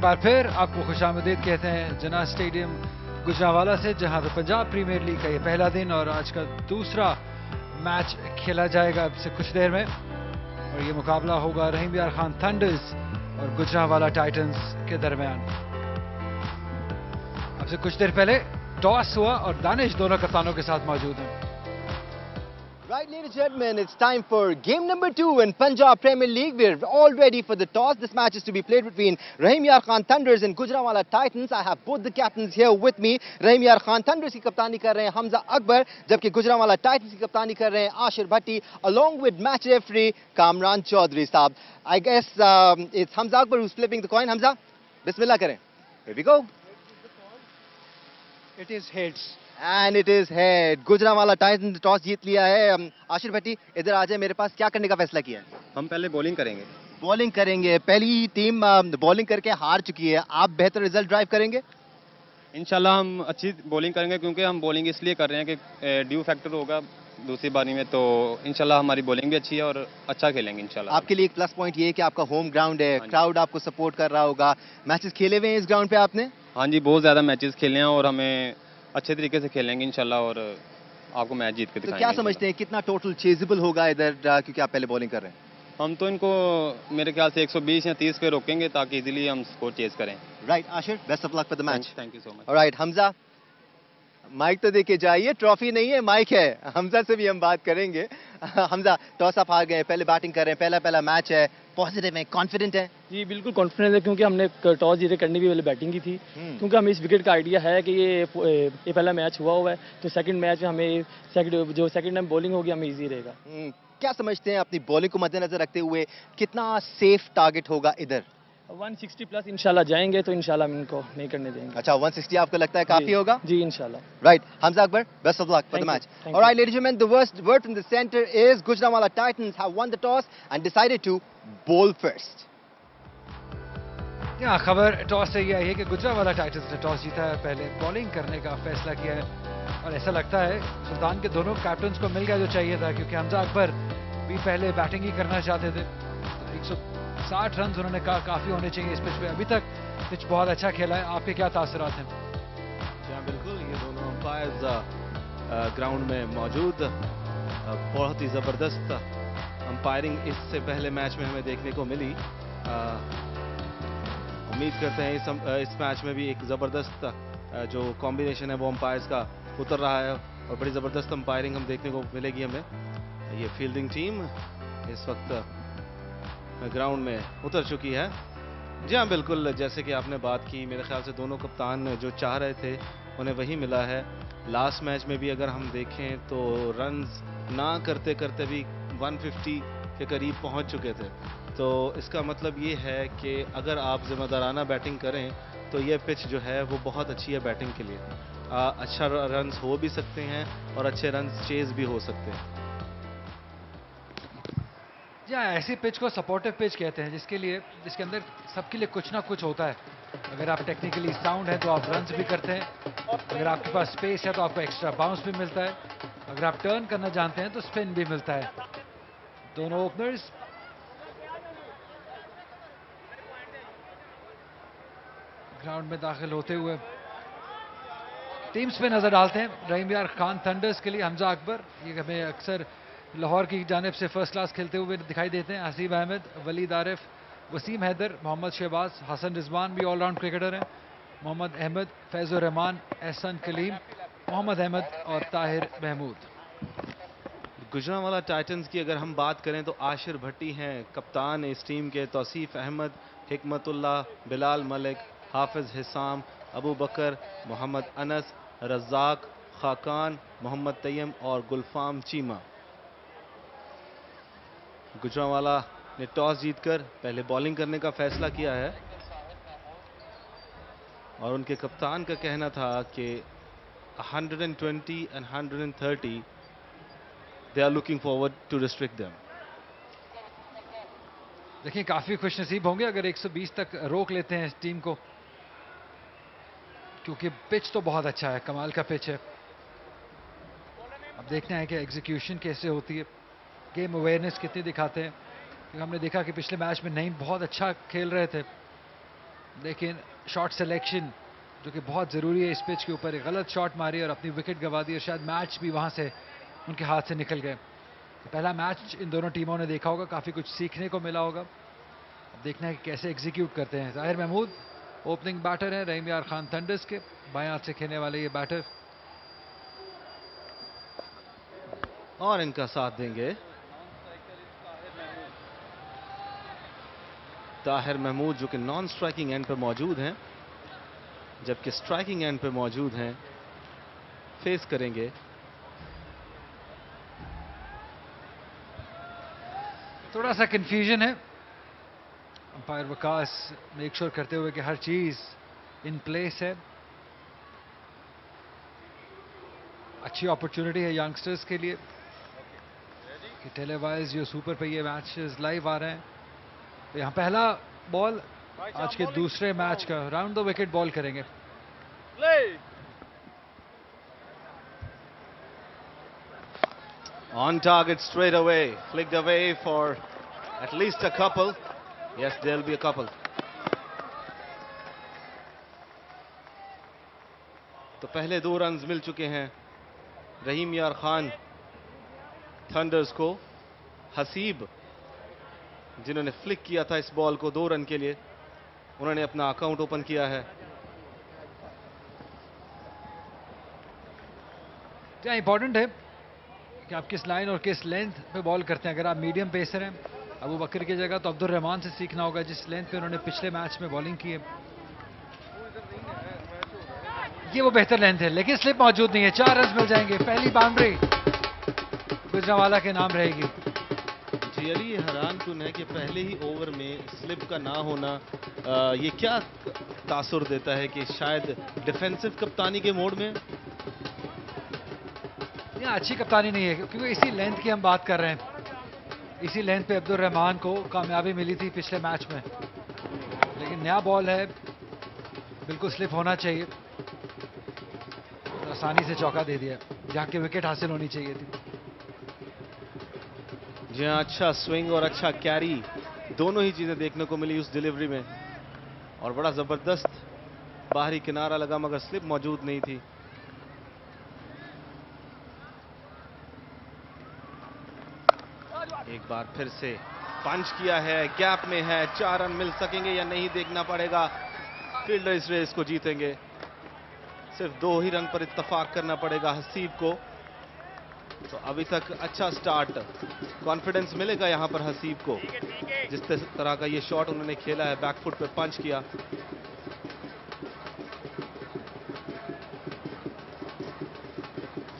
बार फिर आपको खुश कहते हैं जना स्टेडियम गुजरावाला से, जहाँ पर पंजाब प्रीमियर लीग का ये पहला दिन और आज का दूसरा मैच खेला जाएगा अब से कुछ देर में। और ये मुकाबला होगा रहीम यार खान थंडर्स और गुजरावाला टाइटंस के दरमियान। अब से कुछ देर पहले टॉस हुआ और दानिश दोनों कप्तानों के साथ मौजूद हैं। Right, ladies and gentlemen, it's time for game number two in Punjab Premier League. We're all ready for the toss. This match is to be played between Rahim Yar Khan Thunders and Gujranwala Titans. I have both the captains here with me. Rahim Yar Khan Thunders की कप्तानी कर रहे हैं हमजा अकबर जबकि Gujranwala Titans की कप्तानी कर रहे हैं आशिर भट्टी along with match referee Kamran Chaudhary साहब. I guess um, it's Hamza Akbar who's flipping the coin. Hamza, Bismillah करें. Here we go. It is heads. And it is है गुजरावाला टाइटन टॉस जीत लिया है। आशिर भट्टी इधर आ जाए मेरे पास। क्या करने का फैसला किया? है हम पहले बॉलिंग करेंगे। बॉलिंग करेंगे। पहली टीम बॉलिंग करके हार चुकी है। आप बेहतर रिज़ल्ट ड्राइव करेंगे? इंशाल्लाह हम अच्छी बॉलिंग करेंगे क्योंकि हम बॉलिंग इसलिए कर रहे हैं कि ड्यू फैक्टर होगा दूसरी बारी में तो इनशाला हमारी बॉलिंग भी अच्छी है और अच्छा खेलेंगे इनशाला आपके लिए एक प्लस पॉइंट ये है कि आपका होम ग्राउंड है। क्राउड आपको सपोर्ट कर रहा होगा। मैचेस खेले हुए हैं इस ग्राउंड पे आपने? हाँ जी बहुत ज़्यादा मैचेस खेले हैं और हमें अच्छे तरीके से खेलेंगे इंशाल्लाह और आपको मैच जीत के तो क्या समझते हैं कितना टोटल चेजेबल होगा इधर क्योंकि आप पहले बॉलिंग कर रहे हैं? हम तो इनको मेरे ख्याल से 120 या 30 पे रोकेंगे ताकि इजीली हम स्कोर चेज करें। Right Ashir best of luck for the match thank you so much right Hamza mic तो देखे जाइए ट्रॉफी नहीं है माइक है। हमजा से भी हम बात करेंगे। हमजा टॉस आप आ गए पहले बैटिंग कर रहे हैं पहला पहला मैच है। पॉजिटिव है कॉन्फिडेंट है? जी बिल्कुल कॉन्फिडेंट है क्योंकि हमने टॉस जीते करनी भी पहले बैटिंग की थी। हम्म। क्योंकि हमें इस विकेट का आइडिया है कि ये ये पहला मैच हुआ हुआ है तो सेकंड मैच में हमें सेकंड जो सेकंड टाइम बॉलिंग होगी हमें इजी रहेगा। हम्म, क्या समझते हैं अपनी बॉलिंग को मद्देनजर रखते हुए कितना सेफ़ टारगेट होगा इधर? 160 प्लस इंशाल्लाह जाएँगे तो इंशाल्लाह इनको नहीं करने देंगे। अच्छा 160 आपको लगता है काफ़ी होगा? जी इंशाल्लाह। Right Hamza Akbar best of luck for the match alright ladies and gentleman the worst word in the centre is Gujranwala titans have won the toss and decided to bowl first क्या खबर toss से यह है कि Gujranwala titans ने toss जीता है पहले बॉलिंग करने का फैसला किया है और ऐसा लगता है सुल्तान के दोनों कैप्टन को मिल गया जो चाहिए था क्योंकि हमजा अकबर भी पहले बैटिंग ही करना चाहते थे 160 रन उन्होंने कहा काफ़ी होने चाहिए इस पिच पे। अभी तक पिच बहुत अच्छा खेला है। आपके क्या तासरात हैं? जी हाँ बिल्कुल। ये दोनों अंपायर्स ग्राउंड में मौजूद। बहुत ही ज़बरदस्त अंपायरिंग इससे पहले मैच में हमें देखने को मिली। उम्मीद करते हैं इस इस मैच में भी एक ज़बरदस्त जो कॉम्बिनेशन है वो अंपायर्स का उतर रहा है और बड़ी ज़बरदस्त अंपायरिंग हम देखने को मिलेगी हमें। ये फील्डिंग टीम इस वक्त ग्राउंड में उतर चुकी है। जी हाँ बिल्कुल जैसे कि आपने बात की मेरे ख्याल से दोनों कप्तान जो चाह रहे थे उन्हें वही मिला है। लास्ट मैच में भी अगर हम देखें तो रन ना करते करते भी 150 के करीब पहुँच चुके थे। तो इसका मतलब ये है कि अगर आप जिम्मेदाराना बैटिंग करें तो ये पिच जो है वो बहुत अच्छी है बैटिंग के लिए। आ, अच्छा रन्स हो भी सकते हैं और अच्छे रन चेज भी हो सकते हैं। हाँ ऐसी पिच को सपोर्टिव पिच कहते हैं, जिसके लिए, जिसके अंदर सबके लिए कुछ ना कुछ होता है। अगर आप टेक्निकली साउंड है तो आप रन भी करते हैं। अगर आपके पास स्पेस है तो आपको एक्स्ट्रा बाउंस भी मिलता है। अगर आप टर्न करना जानते हैं तो स्पिन भी मिलता है। दोनों ओपनर्स ग्राउंड में दाखिल होते हुए टीम्स पे नज़र डालते हैं। रहीम यार खान थंडर्स के लिए हमजा अकबर। ये हमें अक्सर लाहौर की जानब से फ़र्स्ट क्लास खेलते हुए दिखाई देते हैं हसीब अहमद, वलीद आरिफ, वसीम हैदर, मोहम्मद शहबाज, हसन रिजवान भी ऑलराउंड क्रिकेटर हैं। मोहम्मद अहमद फैज़ुर रहमान, एहसन कलीम, मोहम्मद अहमद और ताहिर महमूद। गुजरावाला टाइटंस की अगर हम बात करें तो आशिर भट्टी हैं, कप्तान इस टीम के तोसीफ़ अहमद हिकमतुल्ला बिलाल मलिक, हाफिज हिसाम, अबू बकर, मोहम्मद अनस, रज़ाक, खाकान, मोहम्मद तय्यम और गुलफाम चीमा। गुजरावाला ने टॉस जीतकर पहले बॉलिंग करने का फैसला किया है। और उनके कप्तान का कहना था कि 120 and 130 they are looking forward to restrict them. देखिए, काफ़ी खुश नसीब होंगे अगर 120 तक रोक लेते हैं इस टीम को, क्योंकि पिच तो बहुत अच्छा है, कमाल का पिच है। अब देखना है कि एग्जीक्यूशन कैसे होती है। गेम अवेयरनेस कितनी दिखाते हैं? क्योंकि हमने देखा कि पिछले मैच में नहीं बहुत अच्छा खेल रहे थे। लेकिन शॉट सिलेक्शन जो कि बहुत ज़रूरी है इस पिच के ऊपर गलत शॉट मारी और अपनी विकेट गंवा दी और शायद मैच भी वहाँ से उनके हाथ से निकल गए। पहला मैच इन दोनों टीमों ने देखा होगा, काफ़ी कुछ सीखने को मिला होगा। अब देखना है कि कैसे एग्जीक्यूट करते हैं। ज़ाहिर महमूद ओपनिंग बैटर हैं, रहीम यार खान थंडर्स के, बाएँ हाथ से खेलने वाले ये बैटर और इनका साथ देंगे। ताहिर महमूद, जो कि नॉन स्ट्राइकिंग एंड पे मौजूद हैं, जबकि स्ट्राइकिंग एंड पे मौजूद हैं फेस करेंगे। थोड़ा सा कंफ्यूजन है। अंपायर वकास मेक श्योर करते हुए कि हर चीज़ इन प्लेस है। अच्छी अपॉर्चुनिटी है यंगस्टर्स के लिए। कि टेलीवाइज जो सुपर पे ये मैचेस लाइव आ रहे हैं। यहाँ पहला बॉल आज के दूसरे मैच का राउंड द विकेट बॉल करेंगे। On target straight away click the for at least a couple yes they be a couple तो पहले दो रन मिल चुके हैं। रहीम यार खान थंडर्स को हसीब जिन्होंने फ्लिक किया था इस बॉल को दो रन के लिए, उन्होंने अपना अकाउंट ओपन किया है। क्या इंपॉर्टेंट है कि आप किस लाइन और किस लेंथ पे बॉल करते हैं? अगर आप मीडियम पेसर हैं अबू बकर की जगह तो अब्दुल रहमान से सीखना होगा जिस लेंथ पे उन्होंने पिछले मैच में बॉलिंग की है। ये वो बेहतर लेंथ है, लेकिन स्लिप मौजूद नहीं है। चार रन मिल जाएँगे। पहली बाउंड्री गुजरावाला के नाम रहेगी। ये हैरान कुन है कि पहले ही ओवर में स्लिप का ना होना आ, ये क्या तासुर देता है कि शायद डिफेंसिव कप्तानी के मोड में? ये अच्छी कप्तानी नहीं है क्योंकि इसी लेंथ की हम बात कर रहे हैं। इसी लेंथ पे अब्दुल रहमान को कामयाबी मिली थी पिछले मैच में। लेकिन नया बॉल है बिल्कुल स्लिप होना चाहिए। आसानी से चौका दे दिया जहाँ की विकेट हासिल होनी चाहिए थी। जी हाँ अच्छा स्विंग और अच्छा कैरी दोनों ही चीज़ें देखने को मिली उस डिलीवरी में। और बड़ा ज़बरदस्त बाहरी किनारा लगा, मगर स्लिप मौजूद नहीं थी। एक बार फिर से पंच किया है गैप में है, चार रन मिल सकेंगे या नहीं देखना पड़ेगा। फील्डर इस रेस को जीतेंगे। सिर्फ़ दो ही रन पर इत्तेफाक करना पड़ेगा हसीब को। तो अभी तक अच्छा स्टार्ट कॉन्फिडेंस मिलेगा यहाँ पर हसीब को। जिस तरह का ये शॉट उन्होंने खेला है बैकफुट पे पंच किया।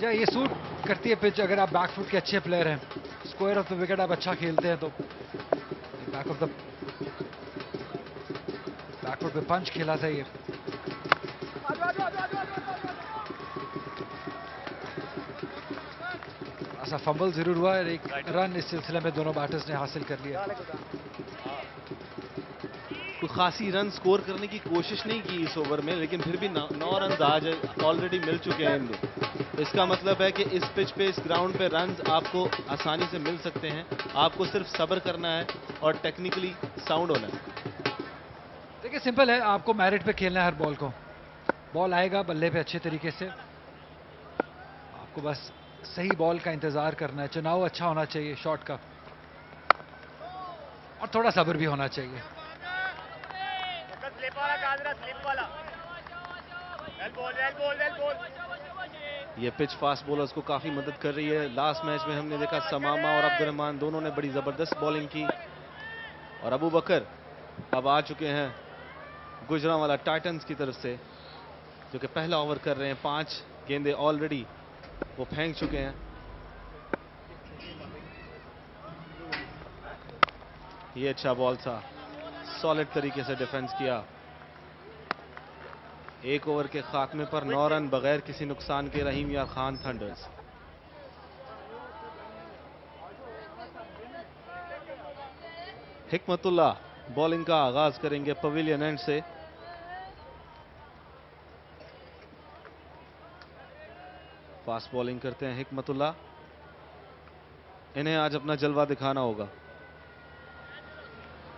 या ये सूट करती है पिच अगर आप बैकफुट के अच्छे प्लेयर हैं। स्क्वायर ऑफ़ द विकेट आप अच्छा खेलते हैं तो। बैक ऑफ़ द बैकफुट पे पंच खेला था ये। ऐसा फंबल ज़रूर हुआ है एक रन इस सिलसिले में दोनों बैटर्स ने हासिल कर लिया। कोई खासी रन स्कोर करने की कोशिश नहीं की इस ओवर में लेकिन फिर भी नौ, नौ रन आज ऑलरेडी मिल चुके हैं इनको इसका मतलब है कि इस पिच पे इस ग्राउंड पे रन आपको आसानी से मिल सकते हैं। आपको सिर्फ़ सब्र करना है और टेक्निकली साउंड होना है। देखिए सिंपल है आपको मैरिट पे खेलना है हर बॉल को। बॉल आएगा बल्ले पे अच्छे तरीके से। आपको बस सही बॉल का इंतज़ार करना है। चुनाव अच्छा होना चाहिए शॉट का। और थोड़ा सब्र भी होना चाहिए। ये पिच फास्ट बॉलर्स को काफ़ी मदद कर रही है। लास्ट मैच में हमने देखा समामा और अब्दुलरहमान दोनों ने बड़ी ज़बरदस्त बॉलिंग की। और अबू बकर अब आ चुके हैं गुजरा वाला टाइटंस की तरफ़ से, जो कि पहला ओवर कर रहे हैं। पाँच गेंदे ऑलरेडी वो फेंक चुके हैं। ये अच्छा बॉल था। सॉलिड तरीके से डिफेंस किया। एक ओवर के खात्मे पर नौ रन बगैर किसी नुकसान के रहीम यार खान थंडर्स हिकमतुल्ला बॉलिंग का आगाज़ करेंगे पवेलियन एंड से। फास्ट बॉलिंग करते हैं हिकमतुल्ला इन्हें आज अपना जलवा दिखाना होगा।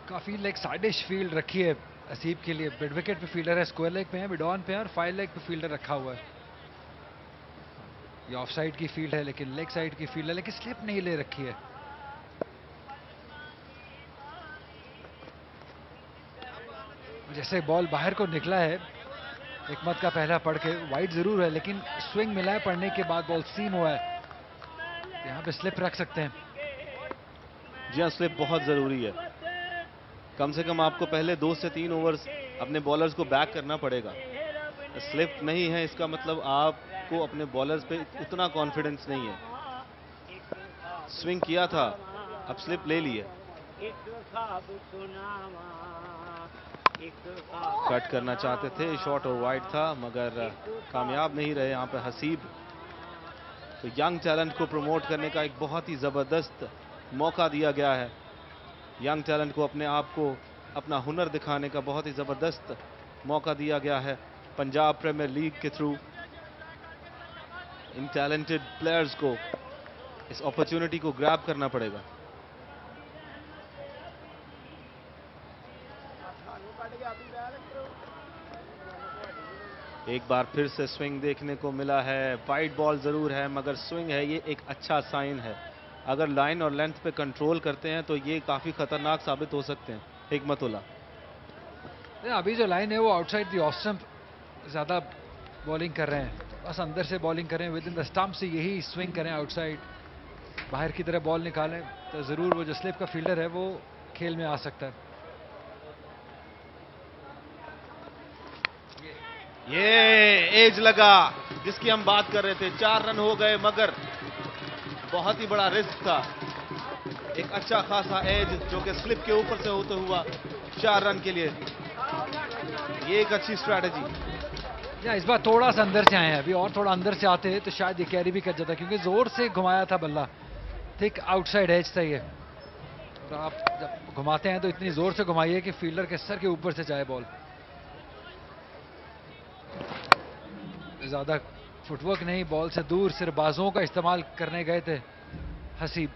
काफ़ी लाइक साइडिश फ़ील्ड रखी है असीब के लिए। मिड विकेट पे फील्डर है स्क्वायर लेग पे है मिड ऑन पे है और फाइव लेग पे फील्डर रखा हुआ है। ये ऑफ़ साइड की फ़ील्ड है, लेकिन लेग साइड की फ़ील्ड है, लेकिन स्लिप नहीं ले रखी है। जैसे बॉल बाहर को निकला है एकमत का पहला पढ़ के वाइड ज़रूर है, लेकिन स्विंग मिला है पढ़ने के बाद, बॉल सीम हुआ है। यहाँ पे स्लिप रख सकते हैं। जी हाँ स्लिप बहुत ज़रूरी है। कम से कम आपको पहले दो से तीन ओवर्स अपने बॉलर्स को बैक करना पड़ेगा। स्लिप नहीं है, इसका मतलब आपको अपने बॉलर्स पे उतना कॉन्फिडेंस नहीं है। स्विंग किया था, अब स्लिप ले ली है। कट करना चाहते थे शॉट और वाइड था, मगर कामयाब नहीं रहे यहाँ पर हसीब। तो यंग टैलेंट को प्रमोट करने का एक बहुत ही ज़बरदस्त मौका दिया गया है। यंग टैलेंट को अपने आप को अपना हुनर दिखाने का बहुत ही ज़बरदस्त मौका दिया गया है पंजाब प्रीमियर लीग के थ्रू। इन टैलेंटेड प्लेयर्स को इस अपॉर्चुनिटी को ग्रैब करना पड़ेगा। एक बार फिर से स्विंग देखने को मिला है। वाइड बॉल ज़रूर है मगर स्विंग है ये एक अच्छा साइन है। अगर लाइन और लेंथ पे कंट्रोल करते हैं तो ये काफ़ी खतरनाक साबित हो सकते हैं। हिकमतुल्ला नहीं, अभी जो लाइन है वो आउटसाइड दी ऑफ़ स्टंप ज़्यादा बॉलिंग कर रहे हैं। बस अंदर से बॉलिंग करें विद इन द स्टम्प से यही स्विंग करें आउटसाइड बाहर की तरह बॉल निकालें तो ज़रूर वो जो स्लिप का फील्डर है वो खेल में आ सकता है। ये एज लगा जिसकी हम बात कर रहे थे। चार रन हो गए, मगर बहुत ही बड़ा रिस्क था। एक अच्छा खासा एज जो कि स्लिप के ऊपर से होते हुआ चार रन के लिए। ये एक अच्छी स्ट्रैटेजी या, इस बार थोड़ा सा अंदर से आए हैं। अभी और थोड़ा अंदर से आते हैं तो शायद ये कैरी भी कर जाता क्योंकि ज़ोर से घुमाया था बल्ला। थिक आउटसाइड एज था ये। तो आप जब घुमाते हैं तो इतनी ज़ोर से घुमाइए कि फील्डर के सर के ऊपर से जाए बॉल ज़्यादा फुटवर्क नहीं बॉल से दूर सिर्फ़ बाजुओं का इस्तेमाल करने गए थे, हसीब।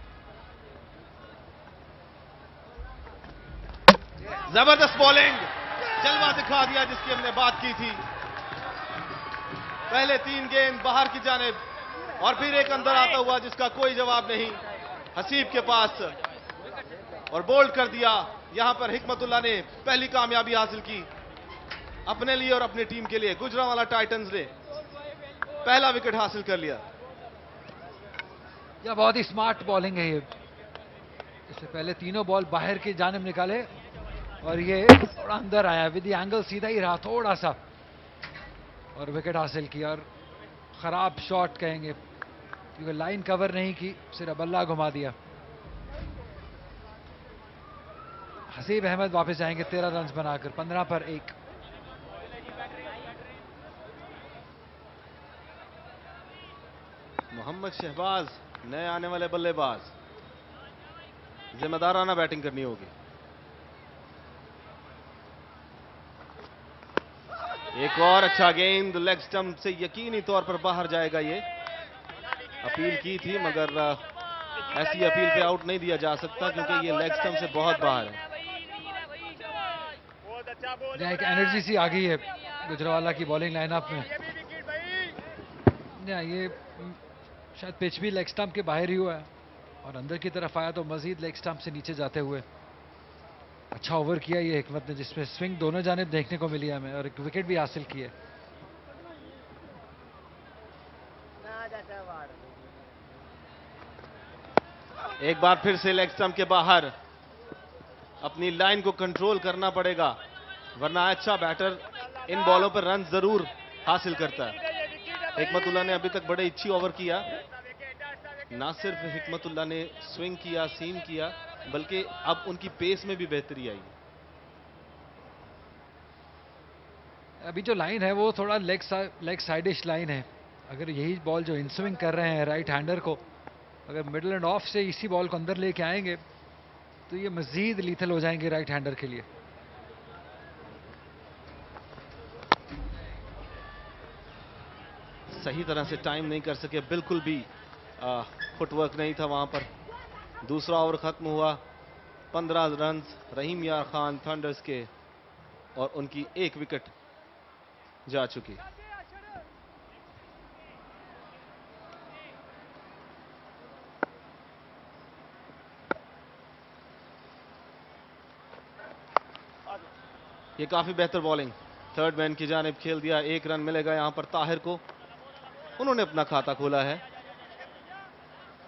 ज़बरदस्त बॉलिंग जलवा दिखा दिया जिसकी हमने बात की थी। पहले तीन गेंद बाहर की जानेब, और फिर एक अंदर आता हुआ जिसका कोई जवाब नहीं, हसीब के पास। और बोल्ड कर दिया, यहाँ पर हिकमतुल्ला ने पहली कामयाबी हासिल की, अपने लिए और अपनी टीम के लिए, गुजरावाला टाइटंस ने। पहला विकेट हासिल कर लिया। या बहुत ही स्मार्ट बॉलिंग है ये। इससे पहले तीनों बॉल बाहर की जानब निकाले और ये थोड़ा अंदर आया। विद एंगल सीधा ही रहा, थोड़ा सा। और विकेट हासिल किया और खराब शॉट कहेंगे, क्योंकि लाइन कवर नहीं की, सिर्फ़ बल्ला घुमा दिया। हसीब अहमद वापस जाएँगे, तेरह रन बनाकर, पंद्रह पर एक। मोहम्मद शहबाज नए आने वाले बल्लेबाज। जिम्मेदाराना बैटिंग करनी होगी। एक और अच्छा गेंद लेग स्टंप से यकीनी तौर पर बाहर जाएगा ये। अपील की थी मगर ऐसी अपील पे आउट नहीं दिया जा सकता क्योंकि ये लेग स्टंप से बहुत बाहर है। एक एनर्जी सी आ गई है गुजरावाला की बॉलिंग लाइनअप में। या शायद पिच भी लेग स्टंप के बाहर ही हुआ है। और अंदर की तरफ़ आया तो मजीद लेग स्टंप से नीचे जाते हुए। अच्छा ओवर किया ये हिकमत ने, जिसमें स्विंग दोनों जानिब देखने को मिली हमें, और एक विकेट भी हासिल किए एक बार फिर से लेग स्टंप के बाहर। अपनी लाइन को कंट्रोल करना पड़ेगा, वरना अच्छा बैटर इन बॉलों पर रन ज़रूर हासिल करता है। हिकमतुल्लाह ने अभी तक बड़े अच्छी ओवर किया। ना सिर्फ़ हिकमतुल्लाह ने स्विंग किया, सीम किया, बल्कि अब उनकी पेस में भी बेहतरी आई। अभी जो लाइन है वो थोड़ा लेग लेग साइडिश लाइन है। अगर यही बॉल जो इन स्विंग कर रहे हैं राइट हैंडर को, अगर मिडल एंड ऑफ़ से इसी बॉल को अंदर लेके आएँगे तो ये मजीद लीथल हो जाएँगे राइट हैंडर के लिए। सही तरह से टाइम नहीं कर सके, बिल्कुल भी फुटवर्क नहीं था वहाँ पर। दूसरा ओवर खत्म हुआ, पंद्रह रन रहीम यार खान थंडर्स के, और उनकी एक विकेट जा चुकी। ये काफ़ी बेहतर बॉलिंग थर्ड मैन की जानिब खेल दिया, एक रन मिलेगा यहाँ पर ताहिर को। उन्होंने अपना खाता खोला है।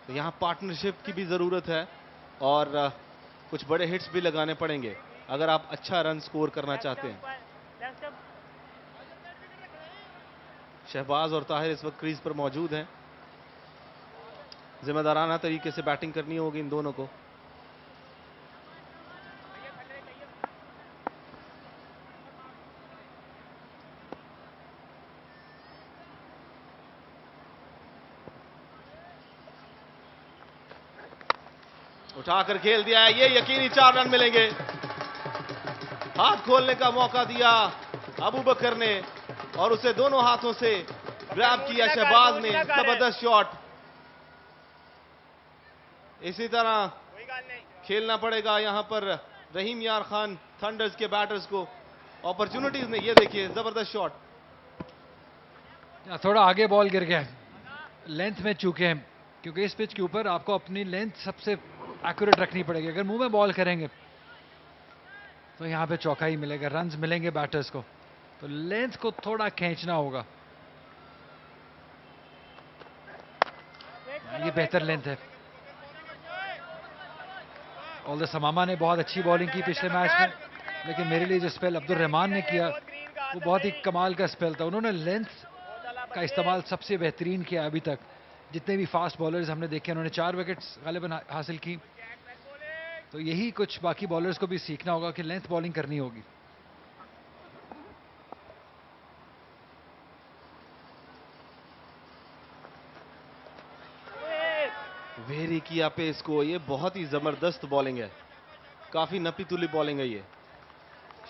तो यहाँ पार्टनरशिप की भी ज़रूरत है और कुछ बड़े हिट्स भी लगाने पड़ेंगे अगर आप अच्छा रन स्कोर करना चाहते हैं। शहबाज और ताहिर इस वक्त क्रीज पर मौजूद हैं। जिम्मेदाराना तरीके से बैटिंग करनी होगी इन दोनों को। उठाकर खेल दिया है। ये यकीनी चार रन मिलेंगे। हाथ खोलने का मौका दिया अबू बकर ने और उसे दोनों हाथों से ग्रैब किया शहबाज ने। ज़बरदस्त शॉट इसी तरह खेलना पड़ेगा यहाँ पर रहीम यार खान थंडर्स के बैटर्स को। अपॉर्चुनिटीज़ ने ये देखिए ज़बरदस्त शॉट थोड़ा आगे बॉल गिर गया। लेंथ में चूके हैं क्योंकि इस पिच के ऊपर आपको अपनी लेंथ सबसे एक्यूरेट रखनी पड़ेगी। अगर मुँह में बॉल करेंगे तो यहाँ पे चौका ही मिलेगा। रन्स मिलेंगे बैटर्स को। तो लेंथ को थोड़ा खींचना होगा। ये बेहतर लेंथ है। ऑल समामा ने बहुत अच्छी बॉलिंग की पिछले मैच में, लेकिन मेरे लिए जो स्पेल अब्दुल रहमान ने किया, वो बहुत ही कमाल का स्पेल था। उन्होंने लेंथ का इस्तेमाल सबसे बेहतरीन किया अभी तक। जितने भी फास्ट बॉलर्स हमने देखे, उन्होंने चार विकेट्स गालिबन हासिल की। तो यही कुछ बाकी बॉलर्स को भी सीखना होगा कि लेंथ बॉलिंग करनी होगी। वेरी किया पे इसको, ये बहुत ही ज़बरदस्त बॉलिंग है। काफ़ी नपी तुली बॉलिंग है ये।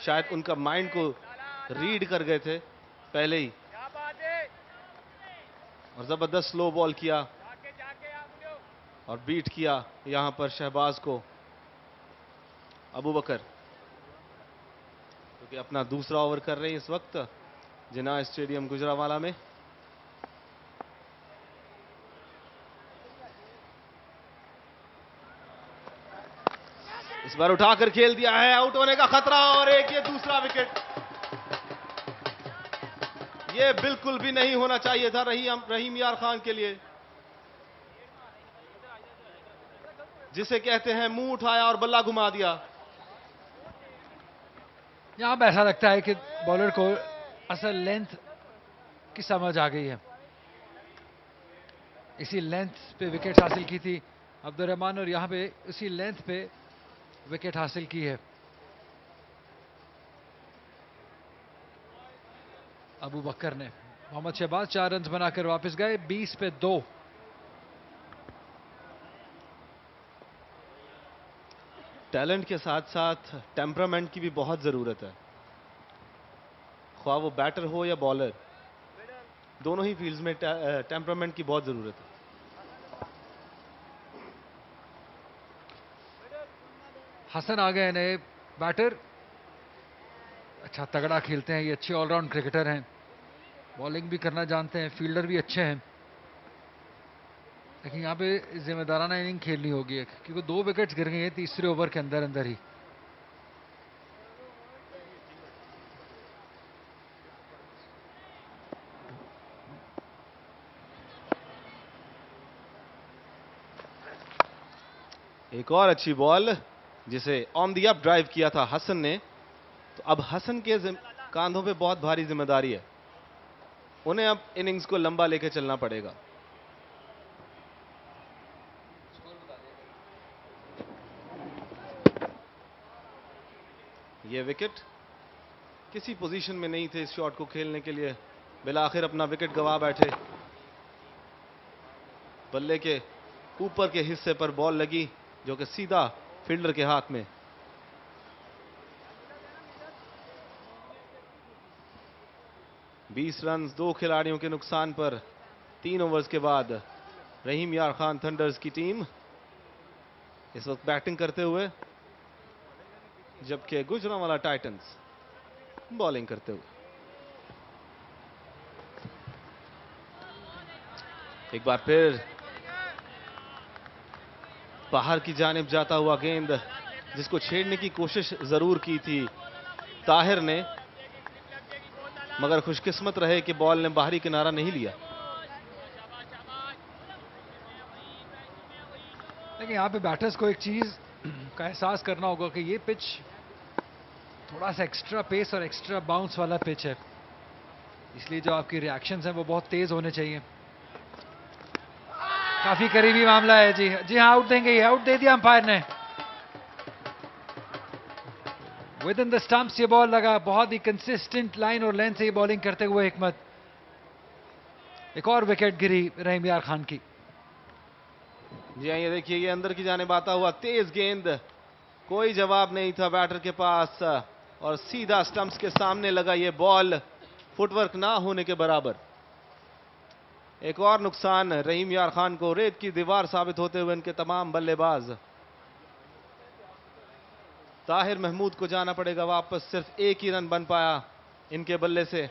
शायद उनका माइंड को रीड कर गए थे, पहले ही। और ज़बरदस्त स्लो बॉल किया। और बीट किया यहाँ पर शहबाज को। अबू बकर क्योंकि तो अपना दूसरा ओवर कर रहे हैं इस वक्त, जिना स्टेडियम गुजरावाला में। इस बार उठाकर खेल दिया है आउट होने का खतरा और एक ये दूसरा विकेट ये बिल्कुल भी नहीं होना चाहिए था रहीम रहीम यार खान के लिए। जिसे कहते हैं मुँह उठाया और बल्ला घुमा दिया। यहाँ पे ऐसा लगता है कि बॉलर को असल लेंथ की समझ आ गई है। इसी लेंथ पे विकेट हासिल की थी अब्दुलरहमान और यहाँ पे इसी लेंथ पे विकेट हासिल की है। अबू बकर ने। मोहम्मद शहबाज चार रन बनाकर वापस गए 20 पे दो। टैलेंट के साथ साथ टेम्परामेंट की भी बहुत ज़रूरत है। ख्वाह वो बैटर हो या बॉलर दोनों ही फील्ड्स में टेम्परामेंट की बहुत ज़रूरत है। हसन आ गए नए बैटर। अच्छा तगड़ा खेलते हैं, ये अच्छे ऑलराउंड क्रिकेटर हैं। बॉलिंग भी करना जानते हैं फील्डर भी अच्छे हैं। लेकिन यहाँ पे जिम्मेदाराना इनिंग खेलनी होगी एक, क्योंकि दो विकेट्स गिर गई हैं तीसरे ओवर के अंदर अंदर ही। एक और अच्छी बॉल जिसे ऑन दी अप ड्राइव किया था हसन ने। तो अब हसन के कांधों पे बहुत भारी ज़िम्मेदारी है। उन्हें अब इनिंग्स को लंबा लेके चलना पड़ेगा। ये विकेट किसी पोजीशन में नहीं थे इस शॉट को खेलने के लिए। बिल आखिर अपना विकेट गवा बैठे। बल्ले के ऊपर के हिस्से पर बॉल लगी, जो कि सीधा फील्डर के हाथ में। बीस रन दो खिलाड़ियों के नुकसान पर तीन ओवर्स के बाद रहीम यार खान थंडर्स की टीम इस वक्त बैटिंग करते हुए, जबकि गुजरांवाला टाइटंस बॉलिंग करते हुए। एक बार फिर बाहर की जानिब जाता हुआ गेंद, जिसको छेड़ने की कोशिश ज़रूर की थी, ताहिर ने मगर खुशकिस्मत रहे कि बॉल ने बाहरी किनारा नहीं लिया। लेकिन यहाँ पे बैटर्स को एक चीज़ का एहसास करना होगा कि ये पिच थोड़ा सा एक्स्ट्रा पेस और एक्स्ट्रा बाउंस वाला पिच है। इसलिए जो आपकी रिएक्शंस हैं वो बहुत तेज होने चाहिए। काफ़ी करीबी मामला है। जी जी हाँ आउट देंगे। आउट दे दिया अंपायर ने। विद इन द स्टंप्स ये बॉल लगा, बहुत ही कंसिस्टेंट लाइन और लेंथ से ये बॉलिंग करते हुए हिकमत। एक और विकेट गिरी रहीम यार खान की। जी हाँ ये देखिए, ये अंदर की जाने आता हुआ तेज गेंद। कोई जवाब नहीं था बैटर के पास और सीधा स्टंप्स के सामने लगा ये बॉल फुटवर्क ना होने के बराबर। एक और नुकसान रहीम यार खान को, रेत की दीवार साबित होते हुए इनके तमाम बल्लेबाज। ताहिर महमूद को जाना पड़ेगा वापस, सिर्फ़ एक ही रन बन पाया इनके बल्ले से।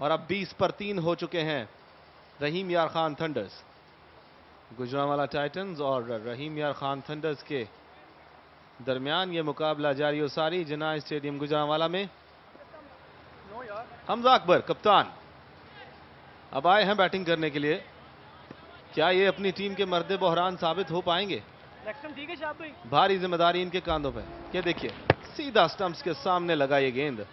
और अब 20 पर तीन हो चुके हैं रहीम यार खान थंडर्स। गुजरावाला टाइटंस और रहीम यार खान थंडर्स के दरमियान ये मुकाबला जारी सारी जना स्टेडियम गुजरावाला में। हमजा अकबर, कप्तान। अब आए हैं बैटिंग करने के लिए। क्या ये अपनी टीम के मर्द बहरान साबित हो पाएँगे? भाई भारी ज़िम्मेदारी इनके कांधों पे। ये देखिए, सीधा स्टंप्स के सामने लगा ये गेंद।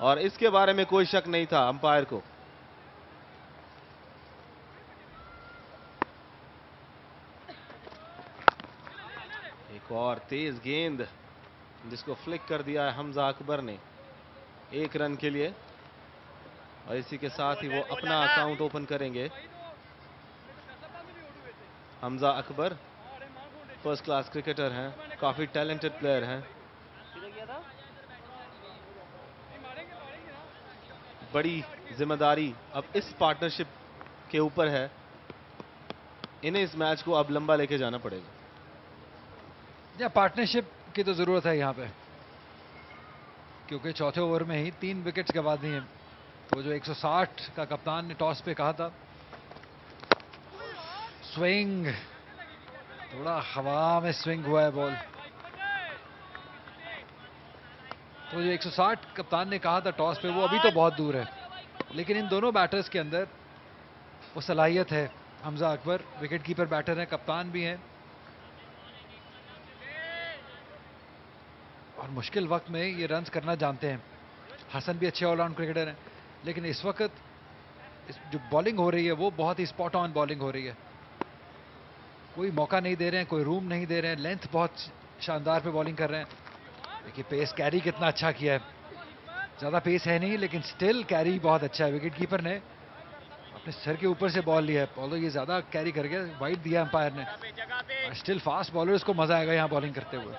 और इसके बारे में कोई शक नहीं था अंपायर को। एक और तेज गेंद, जिसको फ्लिक कर दिया है हमजा अकबर ने। एक रन के लिए। और इसी के साथ ही वो अपना अकाउंट ओपन करेंगे। Hamza Akbar. First class cricketer हैं, काफ़ी टैलेंटेड प्लेयर हैं। बड़ी ज़िम्मेदारी अब इस पार्टनरशिप के ऊपर है। इन्हें इस मैच को अब लंबा लेके जाना पड़ेगा। या पार्टनरशिप की तो ज़रूरत है यहाँ पे, क्योंकि चौथे ओवर में ही तीन विकेट्स गवा दिए हैं तो जो 160 का कप्तान ने टॉस पे कहा था। स्विंग थोड़ा हवा में स्विंग हुआ है बॉल तो जो 160 कप्तान ने कहा था टॉस पे, वो अभी तो बहुत दूर है. लेकिन इन दोनों बैटर्स के अंदर वो सलाहियत है. Hamza Akbar wicket keeper batter हैं, कप्तान भी हैं. और मुश्किल वक्त में ये रन्स करना जानते हैं. हसन भी अच्छे ऑलराउंड क्रिकेटर हैं. लेकिन इस वक्त इस जो बॉलिंग हो रही है, वो बहुत ही स्पॉट ऑन बॉलिंग हो रही है. कोई मौका नहीं दे रहे हैं, कोई रूम नहीं दे रहे हैं। लेंथ बहुत शानदार पे बॉलिंग कर रहे हैं। देखिए पेस कैरी कितना अच्छा किया है। ज़्यादा पेस है नहीं, लेकिन स्टिल कैरी बहुत अच्छा है। विकेट कीपर ने अपने सर के ऊपर से बॉल लिया है। ऑल्दो ये ज़्यादा कैरी करके वाइट दिया अंपायर ने। स्टिल फास्ट बॉलर्स को मज़ा आएगा यहाँ बॉलिंग करते हुए।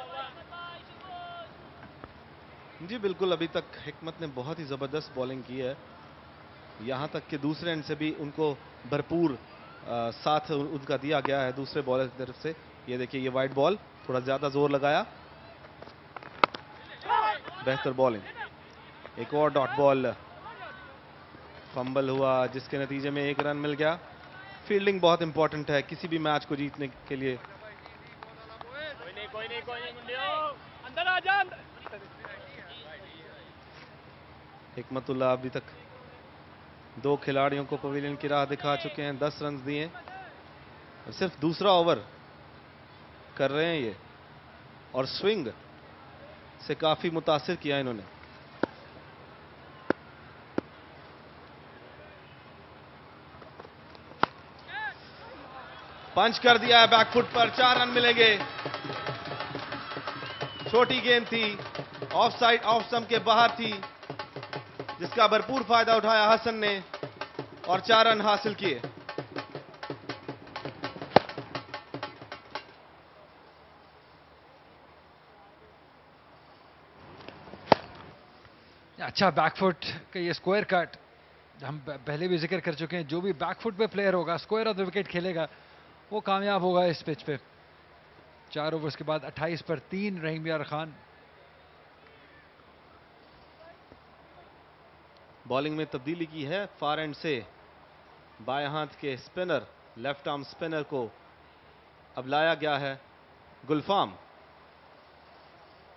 जी, बिल्कुल, अभी तक हिकमत ने बहुत ही ज़बरदस्त बॉलिंग की है। यहाँ तक कि दूसरे एंड से भी उनको भरपूर साथ उनका दिया गया है दूसरे बॉलर की तरफ़ से। ये देखिए ये वाइट बॉल थोड़ा ज़्यादा ज़ोर लगाया। बेहतर बॉलिंग एक और डॉट बॉल फंबल हुआ जिसके नतीजे में एक रन मिल गया। फील्डिंग बहुत इंपॉर्टेंट है किसी भी मैच को जीतने के लिए। हिकमतुल्लाह अभी तक। दो खिलाड़ियों को पवेलियन की राह दिखा चुके हैं, दस रन दिए। सिर्फ़ दूसरा ओवर कर रहे हैं ये। और स्विंग से काफ़ी मुतासर किया इन्होंने। पंच कर दिया है बैकफुट पर, चार रन मिलेंगे। छोटी गेंद थी ऑफ़ साइड ऑफ़ सम के बाहर थी। जिसका भरपूर फ़ायदा उठाया हसन ने और चार रन हासिल किए। अच्छा बैकफुट का ये स्क्वायर कट हम पहले भी ज़िक्र कर चुके हैं, जो भी बैकफुट पे प्लेयर होगा स्क्वायर ऑफ़ द विकेट खेलेगा, वो कामयाब होगा इस पिच पे। चार ओवर्स के बाद 28 पर तीन रहीम यार खान बॉलिंग में तब्दीली की है। फार एंड से बाएँ हाथ के स्पिनर, लेफ़्ट आर्म स्पिनर को अब लाया गया है गुलफाम।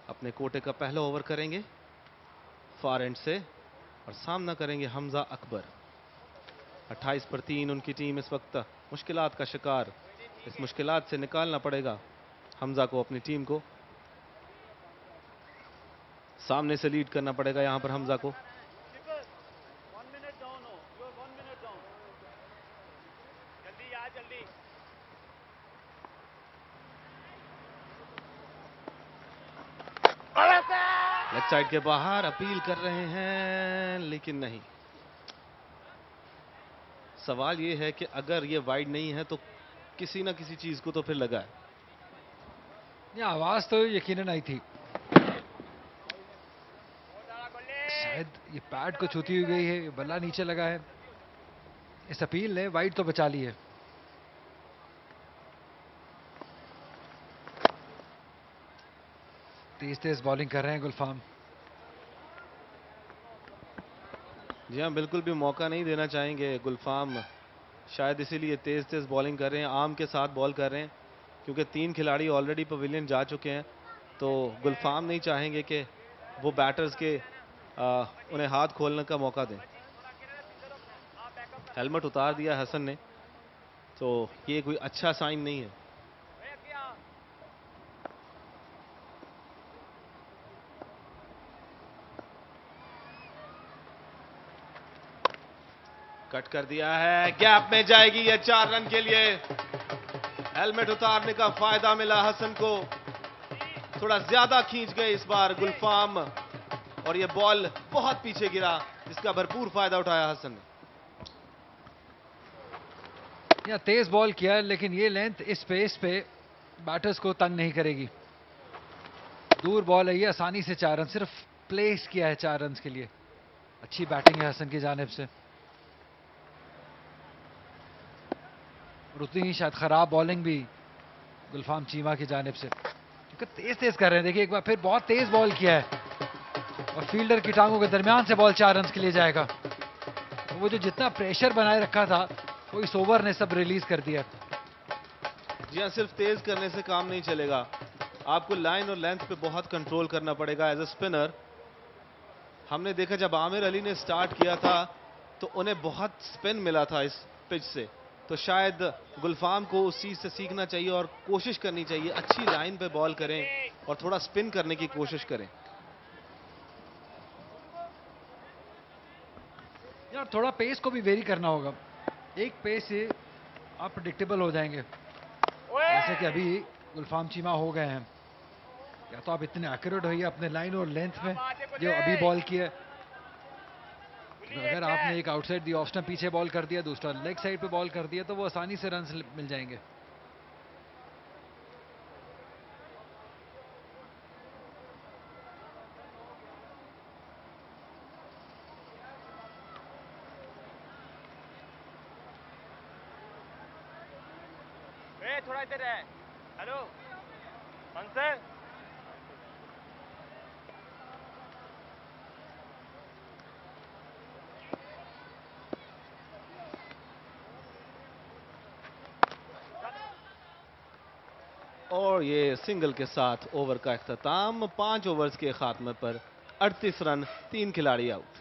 अपने कोटे का पहला ओवर करेंगे फार एंड से और सामना करेंगे हमजा अकबर। 28 पर तीन उनकी टीम इस वक्त मुश्किल का शिकार। इस मुश्किल से निकालना पड़ेगा हमजा को अपनी टीम को। सामने से लीड करना पड़ेगा यहाँ पर हमजा को लेग साइड के बाहर अपील कर रहे हैं, लेकिन नहीं। सवाल ये है कि अगर ये वाइड नहीं है तो किसी ना किसी चीज़ को तो फिर लगा है आवाज़ तो यकीनन आई थी। शायद ये पैड को छूती हुई गई है, ये बल्ला नीचे लगा है। इस अपील ने वाइड तो बचा ली है। तेज तेज बॉलिंग कर रहे हैं गुलफाम। जी हाँ बिल्कुल भी मौका नहीं देना चाहेंगे गुलफाम। शायद इसीलिए तेज तेज बॉलिंग कर रहे हैं आम के साथ बॉल कर रहे हैं क्योंकि तीन खिलाड़ी ऑलरेडी पवेलियन जा चुके हैं। तो गुलफाम नहीं चाहेंगे कि वो बैटर्स के आ, उन्हें हाथ खोलने का मौका दें। हेलमेट उतार दिया हसन ने तो ये कोई अच्छा साइन नहीं है। कट कर दिया है। गैप में जाएगी ये चार रन के लिए। हेलमेट उतारने का फ़ायदा मिला हसन को। थोड़ा ज़्यादा खींच गए इस बार गुलफाम। और ये बॉल बहुत पीछे गिरा, जिसका भरपूर फ़ायदा उठाया हसन या, तेज बॉल किया लेकिन ये लेंथ इस पेस पे बैटर्स को तंग नहीं करेगी। दूर बॉल है ये आसानी से चार रन, सिर्फ़ प्लेस किया है चार रन के लिए। अच्छी बैटिंग है हसन की जानब से। और उतनी ही शायद खराब बॉलिंग भी गुलफाम चीमा की जानब से। क्योंकि तेज तेज कर रहे हैं। देखिए एक बार फिर बहुत तेज बॉल किया है। और फील्डर की टांगों के दरमियान से बॉल चार रन के लिए जाएगा। तो वो जो जितना प्रेशर बनाए रखा था, वो इस ओवर ने सब रिलीज़ कर दिया। जी हाँ सिर्फ़ तेज करने से काम नहीं चलेगा। आपको लाइन और लेंथ पे बहुत कंट्रोल करना पड़ेगा एज अ स्पिनर हमने देखा जब आमिर अली ने स्टार्ट किया था तो उन्हें बहुत स्पिन मिला था इस पिच से। तो शायद गुलफाम को उस चीज़ से सीखना चाहिए और कोशिश करनी चाहिए। अच्छी लाइन पे बॉल करें और थोड़ा स्पिन करने की कोशिश करें। यार, थोड़ा पेस को भी वेरी करना होगा। एक पेस से आप प्रिडिक्टेबल हो जाएँगे। जैसे कि अभी गुलफाम चीमा हो गए हैं। या तो आप इतने एक्यूरेट होइए अपने लाइन और लेंथ में, जो अभी बॉल किया तो अगर आपने एक आउटसाइड दी ऑप्शन पीछे बॉल कर दिया, दूसरा लेग साइड पे बॉल कर दिया तो वो आसानी से रन मिल जाएँगे। थोड़ा इधर है। हेलो? मंसर और ये सिंगल के साथ ओवर का अख्ताम, पाँच ओवर्स के खात्मे पर 38 रन, तीन खिलाड़ी आउट।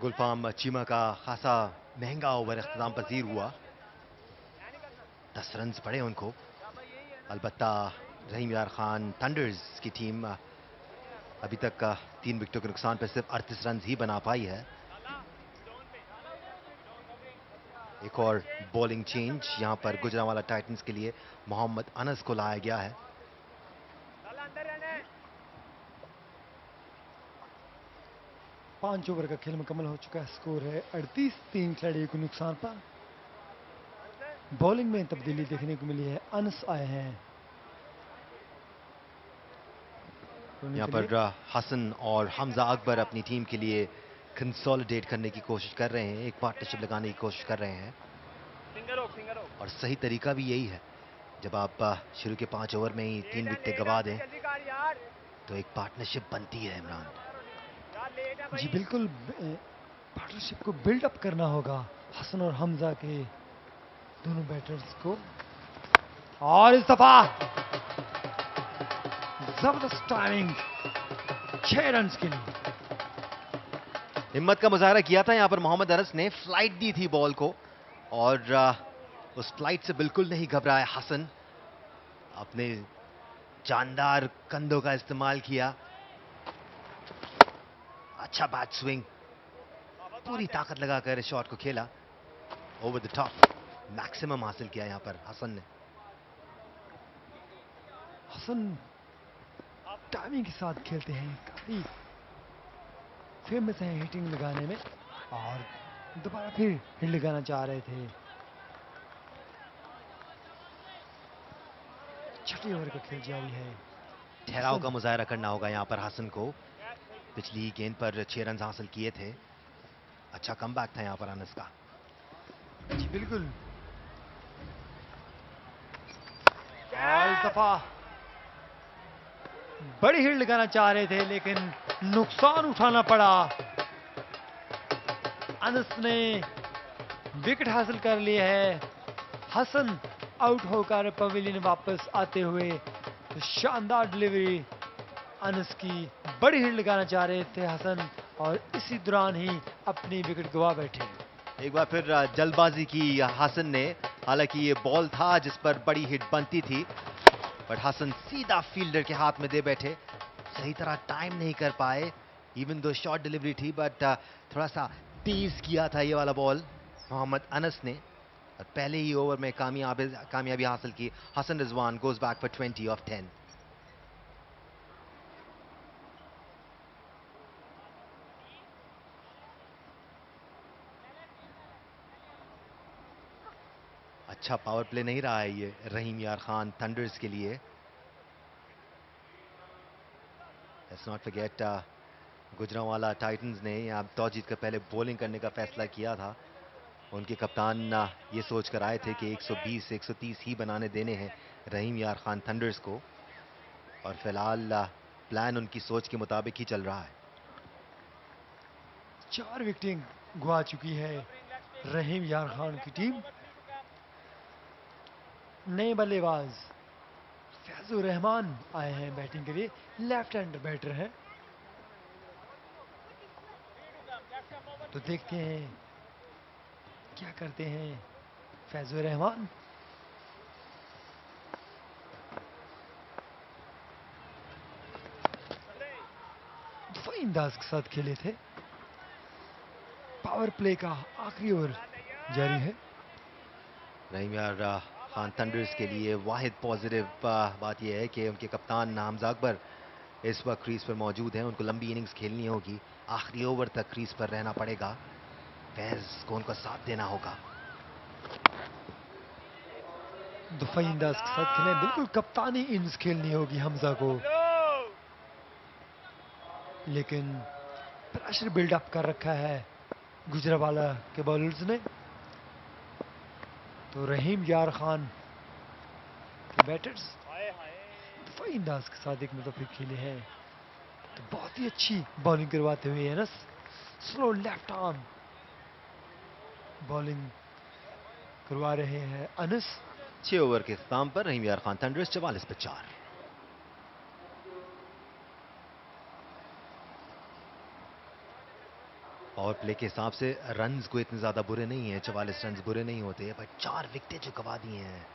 गुलफाम चीमा का खासा महँगा ओवर अख्ताम पजीर हुआ। दस रन पड़े उनको। अलबत्ता रहीम यार खान थंडर्स की टीम अभी तक तीन विकेटों के नुकसान पर सिर्फ़ अड़तीस रन ही बना पाई है। एक और बॉलिंग चेंज यहाँ पर गुजरावाला टाइटंस के लिए मोहम्मद अनस को लाया गया है। पाँच ओवर का खेल मुकम्मल हो चुका है। स्कोर है अड़तीस तीन खिलाड़ियों को नुकसान पर। बॉलिंग में तब्दीली देखने को मिली है। अनस आए हैं। यहाँ पर हसन और हमजा अकबर अपनी टीम के लिए कंसोलिडेट करने की कोशिश कर रहे हैं। एक पार्टनरशिप लगाने की कोशिश कर रहे हैं। और सही तरीका भी यही है। जब आप शुरू के पाँच ओवर में ही तीन विकेटें गवा दें तो एक पार्टनरशिप बनती है इमरान। जी, बिल्कुल पार्टनरशिप को बिल्ड अप करना होगा, हसन और हमजा के दोनों बैटर्स को। और इस दफ़ा ज़बरदस्त टाइमिंग छह रन के लिए। हिम्मत का मुजाहरा किया था यहाँ पर मोहम्मद अनस ने फ़्लाइट दी थी बॉल को, और उस फ़्लाइट से बिल्कुल नहीं घबराया हसन। अपने जानदार कंधों का इस्तेमाल किया। अच्छा बैट स्विंग पूरी ताकत लगाकर इस शॉट को खेला। ओवर द टॉप मैक्सिमम हासिल किया यहाँ पर हसन ने। हसन टाइमिंग के साथ खेलते हैं। काफ़ी फ़ेमस हैं हिटिंग लगाने में। और दोबारा फिर हिट लगाना चाह रहे थे। छठी ओवर का खेल जारी है। ठहराव का मुजाहरा करना होगा यहाँ पर हसन को। पिछली गेंद पर छह रन हासिल किए थे। अच्छा कम बैक था यहाँ पर अनस का। जी बिल्कुल। दफ़ा। बड़ी हिट लगाना चाह रहे थे लेकिन नुकसान उठाना पड़ा। अनस ने विकेट हासिल कर लिया है। हसन आउट होकर पवेलियन वापस आते हुए शानदार डिलीवरी अनस की बड़ी हिट लगाना चाह रहे थे हसन, और इसी दौरान ही अपनी विकेट गवा बैठे। एक बार फिर जल्दबाजी की हसन ने, हालाँकि ये बॉल था जिस पर बड़ी हिट बनती थी बट हसन सीधा फील्डर के हाथ में दे बैठे। सही तरह टाइम नहीं कर पाए इवन दो शॉर्ट डिलीवरी थी बट थोड़ा सा तेज किया था ये वाला बॉल मोहम्मद अनस ने। और पहले ही ओवर में कामयाबी कामयाबी हासिल की। Hasan Rizwan goes back for 20 off 10 अच्छा पावर प्ले नहीं रहा है ये रहीम यार खान थंडर्स के लिए। Let's not forget Gujranwala titans ने यहाँ टॉस कर पहले बॉलिंग करने का फैसला किया था। उनके कप्तान uh, ये सोच कर आए थे कि 120 से 130 ही बनाने देने हैं रहीम यार खान थंडर्स को। और फ़िलहाल uh, प्लान उनकी सोच के मुताबिक ही चल रहा है। चार विकेटें गुआ चुकी है रहीम यार खान की टीम। नए बल्लेबाज। फैजुर रहमान आए हैं बैटिंग के लिए। लेफ़्ट हैंड बैटर हैं। तो देखते हैं, क्या करते हैं फैजुर रहमान। अंदाज के साथ खेले थे। पावर प्ले का आखिरी ओवर जारी है। नहीं यार खान थंडर्स के लिए वाहिद पॉजिटिव बात यह है कि उनके कप्तान हमजा अकबर इस वक्त क्रीज पर मौजूद हैं। उनको लंबी इनिंग्स खेलनी होगी। आखिरी ओवर तक क्रीज पर रहना पड़ेगा। फैज को उनका साथ देना होगा। के साथ खेले। बिल्कुल कप्तानी इनिंग्स खेलनी होगी हमजा को। लेकिन प्रेशर बिल्डअप कर रखा है गुजरावाला के बॉलर्स ने। तो रहीम यार खान के बैटर्स दफाई अंदाज के साथ एक मतलब खेले हैं। तो बहुत ही अच्छी बॉलिंग करवाते हुए है ना। स्लो लेफ़्ट आर्म बॉलिंग करवा रहे हैं। अनस। छह ओवर के स्थान पर रहीम यार खान थंड्रेस चवालीस पर चार। पावर प्ले के हिसाब से रन्स को इतने ज़्यादा बुरे नहीं है, चवालीस रन बुरे नहीं होते बट चार विकेटें जो गवा दी हैं,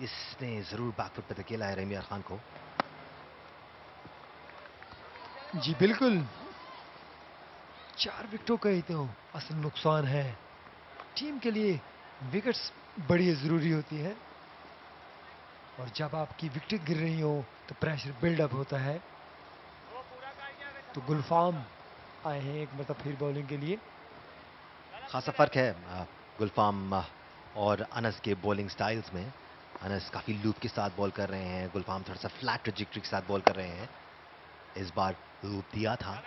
इसने ज़रूर बैकफुट पर धकेला है रहीम यार खान को। जी, बिल्कुल। चार विकेटों का ही तो असल नुकसान है। टीम के लिए विकेट्स बड़ी ज़रूरी होती है। और जब आपकी विकेट गिर रही हो तो प्रेशर बिल्डअप होता है। तो गुलफाम आए हैं एक मतलब फिर बॉलिंग के लिए। खासा फ़र्क है गुलफाम और अनस के बॉलिंग स्टाइल्स में। अनस काफ़ी लूप के साथ बॉल कर रहे हैं, गुलफाम थोड़ा सा फ्लैट ट्रजिक्ट्री के साथ बॉल कर रहे हैं। इस बार लूप दिया था।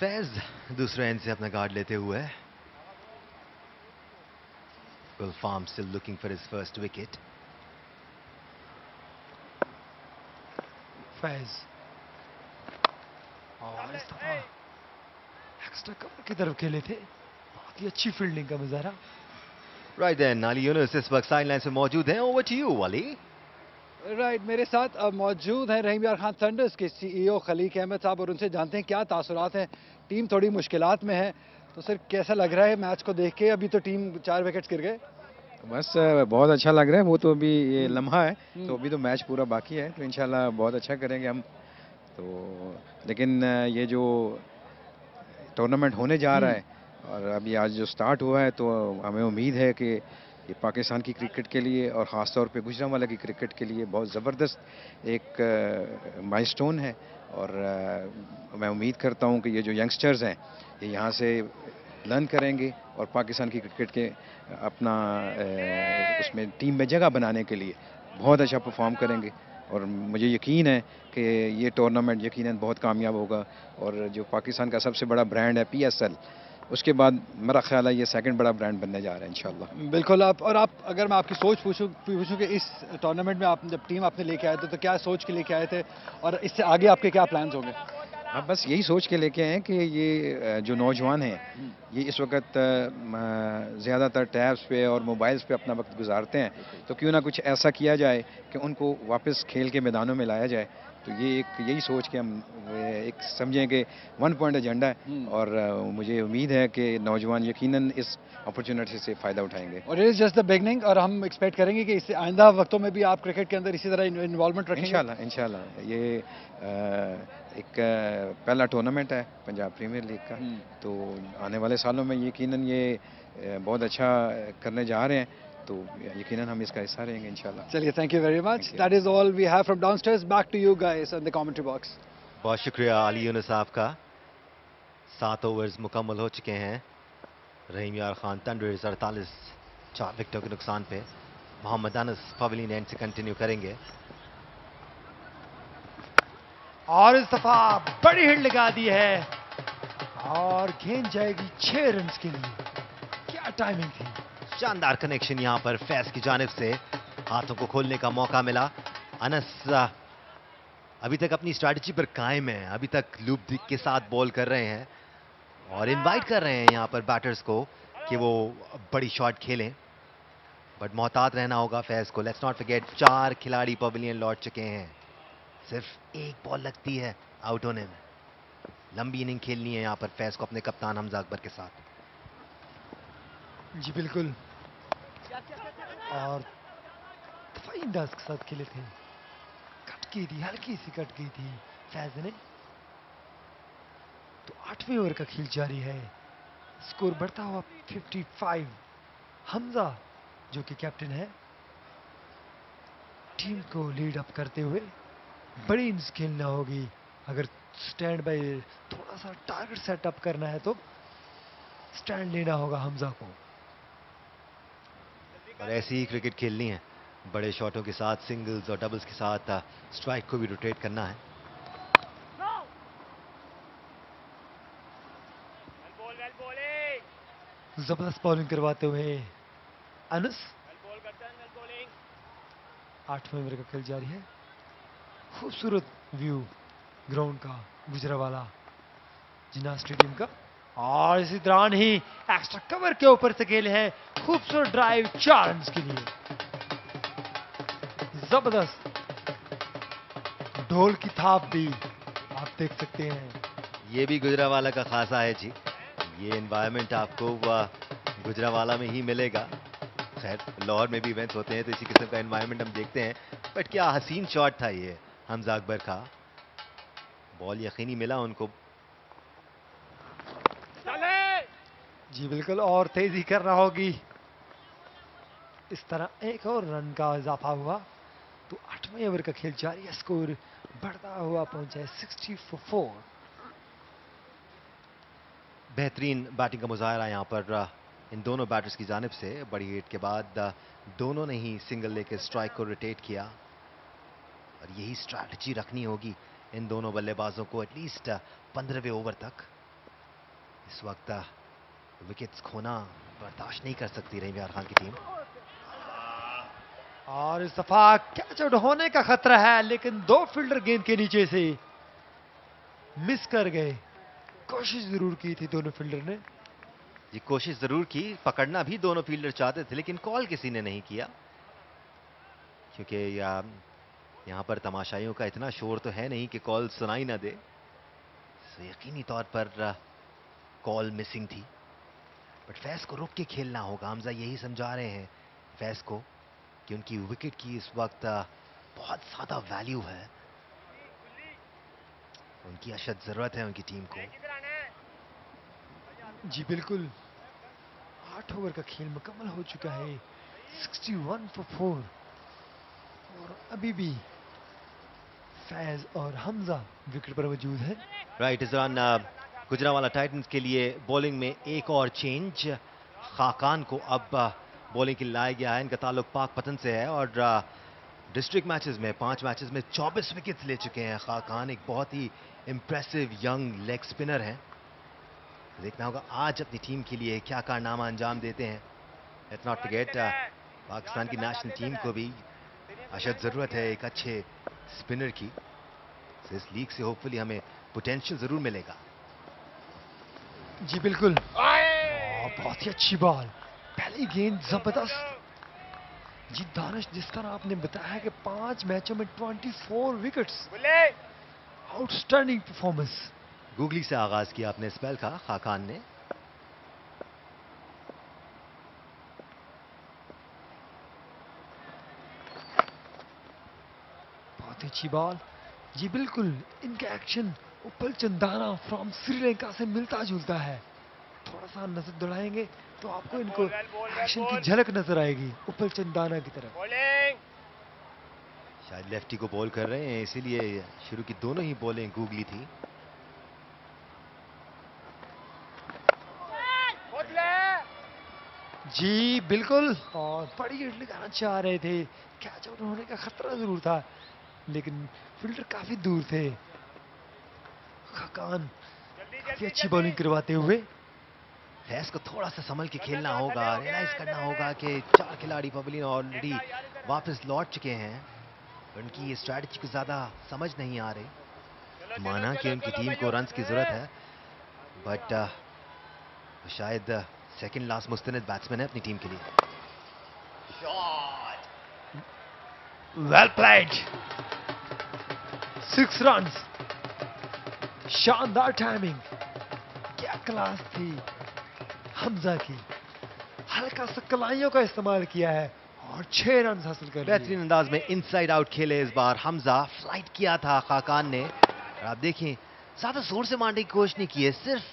फैज दूसरे एंड से अपना गार्ड लेते हुए Will Farm still looking for his first wicket. Faiz और इस दफ़ा एक्स्ट्रा कवर की तरफ़ खेले थे बहुत ही अच्छी फील्डिंग का मुजाहरा Right then, Ali Yunus इस वक्त साइडलाइन से मौजूद हैं. Over to you, Ali. Right मेरे साथ अब मौजूद हैं रहीम यार खान थंडर्स के सीईओ खलीक अहमद साहब और उनसे जानते हैं क्या तासुरात हैं। टीम थोड़ी मुश्किलात में है। तो सर कैसा लग रहा है मैच को देख के? अभी तो टीम चार विकेट्स गिर गए। बस बहुत अच्छा लग रहा है। वो तो अभी ये लम्हा है तो अभी तो मैच पूरा बाकी है तो इंशाल्लाह बहुत अच्छा करेंगे हम। तो लेकिन ये जो टूर्नामेंट होने जा रहा है और अभी आज जो स्टार्ट हुआ है तो हमें उम्मीद है कि ये पाकिस्तान की क्रिकेट के लिए और ख़ास तौर पे गुजरांवाला की क्रिकेट के लिए बहुत ज़बरदस्त एक माइलस्टोन है। और अ, मैं उम्मीद करता हूँ कि ये जो यंगस्टर्स हैं ये यहाँ से लर्न करेंगे और पाकिस्तान की क्रिकेट के अपना अ, उसमें टीम में जगह बनाने के लिए बहुत अच्छा परफॉर्म करेंगे। और मुझे यकीन है कि ये टूर्नामेंट यकीनन बहुत कामयाब होगा। और जो पाकिस्तान का सबसे बड़ा ब्रांड है पीएसएल उसके बाद मेरा ख्याल है ये सेकंड बड़ा ब्रांड बनने जा रहा है इंशाल्लाह। बिल्कुल आप और आप अगर मैं आपकी सोच पूछूँ पूछूँ कि इस टूर्नामेंट में आप जब टीम आपने लेके आए थे तो क्या सोच के लेके आए थे और इससे आगे आपके क्या प्लान्स होंगे? हाँ बस यही सोच के लेके हैं कि ये जो नौजवान हैं ये इस वक्त ज़्यादातर टैब्स पे और मोबाइल्स पे अपना वक्त गुजारते हैं। तो क्यों ना कुछ ऐसा किया जाए कि उनको वापस खेल के मैदानों में लाया जाए। तो ये एक यही सोच के हम एक समझें कि वन पॉइंट एजेंडा है और मुझे उम्मीद है कि नौजवान यकीनन इस अपॉर्चुनिटी से फ़ायदा उठाएँगे। और इज़ जस्ट द बिगनिंग और हम एक्सपेक्ट करेंगे कि इससे आइंदा वक्तों में भी आप क्रिकेट के अंदर इसी तरह इन्वॉल्वमेंट रखें इंशाल्लाह इंशाल्लाह। ये एक पहला टूर्नामेंट है पंजाब प्रीमियर लीग का। तो आने वाले सालों में यकीनन ये बहुत अच्छा करने जा रहे हैं। तो यकीनन हम इसका हिस्सा रहेंगे इंशाल्लाह। चलिए thank you very much that is all we have from downstairs back to you guys in the commentary box बहुत शुक्रिया अली यूनुस साहब का सात ओवर्स मुकम्मल हो चुके हैं। रहीम यार खान तंडर्स अड़तालीस चार विकेटों के नुकसान पे। मोहम्मद अनस पवेलियन एंड से कंटिन्यू करेंगे। और इस दफ़ा बड़ी हिट लगा दी है। और गेंद जाएगी छह रन के लिए। क्या टाइमिंग थी। शानदार कनेक्शन यहाँ पर फैज की जानब से हाथों को खोलने का मौका मिला। अनस अभी तक अपनी स्ट्रैटेजी पर कायम है, अभी तक लूप के साथ बॉल कर रहे हैं और इनवाइट कर रहे हैं यहाँ पर बैटर्स को कि वो बड़ी शॉट खेलें। बट मोहतात रहना होगा फैज को। लेट्स नॉट फॉरगेट चार खिलाड़ी पवेलियन लौट चुके हैं। सिर्फ़ एक बॉल लगती है आउट होने में। लंबी इनिंग खेलनी है यहाँ पर फैज को अपने कप्तान हमजा अकबर के साथ। जी, बिल्कुल। और दफाई अंदाज के साथ खेले थे। कट की थी, हल्की सी कट गई थी फैज ने तो आठवें ओवर का खेल जारी है। स्कोर बढ़ता हुआ 55 हमजा, जो कि कैप्टन है, टीम को लीड अप करते हुए बड़ी इनिंग्स खेलना होगी। अगर स्टैंड बाय थोड़ा सा टारगेट सेटअप करना है तो स्टैंड लेना होगा हमजा को। और ऐसी ही क्रिकेट खेलनी है। बड़े शॉटों के साथ सिंगल्स और डबल्स के साथ स्ट्राइक को भी रोटेट करना है। ज़बरदस्त बॉलिंग करवाते हुए अनस। आठवें ओवर का खेल जारी है। खूबसूरत व्यू ग्राउंड का गुजरा वाला जिना स्टेडियम का। और इसी दौरान ही एक्स्ट्रा कवर के ऊपर से खेले हैं खूबसूरत ड्राइव चार रन के लिए। ज़बरदस्त। ढोल की थाप भी आप देख सकते हैं। ये भी गुजरावाला का खासा है जी। ये एनवायरनमेंट आपको गुजरावाला में ही मिलेगा। खैर, लाहौर में भी इवेंट्स होते हैं तो इसी किस्म का एनवायरनमेंट हम देखते हैं। बट क्या हसीन शॉट था ये हमजा अकबर का बॉल यकीनी मिला उनको। जी बिल्कुल, और तेज़ी करना होगी। इस तरह एक और रन का इजाफा हुआ। तो आठवें ओवर का खेल जारी है, स्कोर बढ़ता हुआ पहुँचा है सिक्सटी फोर बेहतरीन बैटिंग का मुजाहरा यहाँ पर इन दोनों बैटर्स की जानब से। बड़ी हिट के बाद दोनों ने ही सिंगल लेकर स्ट्राइक को रोटेट किया। और यही स्ट्रैटेजी रखनी होगी इन दोनों बल्लेबाजों को एटलीस्ट पंद्रहवें ओवर तक। इस वक्त विकेट्स खोना बर्दाश्त नहीं कर सकती रही खान की टीम और इस दफ़ा कैच आउट होने का खतरा है लेकिन दो फील्डर गेंद के नीचे से मिस कर गए। कोशिश ज़रूर की थी दोनों फील्डर ने। ये कोशिश ज़रूर की पकड़ना भी दोनों फील्डर चाहते थे लेकिन कॉल किसी ने नहीं किया। क्योंकि या, यहाँ पर तमाशाइयों का इतना शोर तो है नहीं कि कॉल सुनाई ना दे। तो यकीनी तौर पर कॉल मिसिंग थी। बट फैज को रुक के खेलना होगा। हमजा यही समझा रहे हैं फैज को कि उनकी विकेट की इस वक्त बहुत ज़्यादा वैल्यू है। उनकी अशद ज़रूरत है उनकी टीम को। जी बिल्कुल। आठ ओवर का खेल मुकम्मल हो चुका है। 61 फॉर फोर और अभी भी फैज और हमजा विकेट पर मौजूद है। राइट इस दौरान गुजरावाला टाइटंस के लिए बॉलिंग में एक और चेंज। खाकान को अब बॉलिंग के लाया गया है। इनका ताल्लुक पाक पतन से है और डिस्ट्रिक्ट मैचेस में, पाँच मैचेस में 24 विकेट्स ले चुके हैं खाकान। एक बहुत ही इम्प्रेसिव यंग लेग स्पिनर हैं। देखना होगा आज अपनी टीम के लिए क्या कारनामा अंजाम देते हैं। लेट्स नॉट फॉरगेट पाकिस्तान की नेशनल टीम को भी अशद ज़रूरत है एक अच्छे स्पिनर की। इस लीग से होपफुली हमें पोटेंशियल ज़रूर मिलेगा। जी बिल्कुल। बहुत ही अच्छी बॉल पहली गेंद ज़बरदस्त। जी दानिश जिस तरह आपने बताया कि पाँच मैचों में 24 विकेट्स आउटस्टैंडिंग परफॉर्मेंस गूगली से आगाज़ किया अपने स्पेल का खाकान ने। बहुत ही अच्छी बॉल जी बिल्कुल इनका एक्शन उपल चंदाना फ्रॉम श्रीलंका से मिलता जुलता है। थोड़ा सा नज़र दौड़ाएँगे तो आपको इनको एक्शन की झलक नज़र आएगी उपल चंदाना की तरफ़। शायद लेफ्टी को बॉल कर रहे हैं इसीलिए शुरू की दोनों ही बॉलें गूगली थी। जी बिल्कुल। और बड़ी हिट लगाना चाह रहे थे। कैच आउट होने का खतरा ज़रूर था लेकिन फील्डर काफ़ी दूर थे। खकान। काफ़ी अच्छी बॉलिंग करवाते हुए। फैस को थोड़ा सा संभल के खेलना होगा रियलाइज़ करना होगा कि चार खिलाड़ी पबलिन ऑलरेडी वापस लौट चुके हैं। उनकी ये स्ट्रैटेजी को ज़्यादा समझ नहीं आ रही। माना कि उनकी टीम को रन्स की ज़रूरत है। बट शायद सेकंड लास्ट मुस्तनद बैट्समैन है अपनी टीम के लिए। वेल प्लेड सिक्स रन शानदार टाइमिंग क्या क्लास थी? हमजा की। हल्का सा कलाइयों का इस्तेमाल किया है और छह रन हासिल कर बेहतरीन अंदाज में इनसाइड आउट खेले इस बार। हमजा फ़्लाइट किया था खाकान ने। आप देखिए, ज़्यादा ज़ोर से मारने की कोशिश नहीं की है। सिर्फ़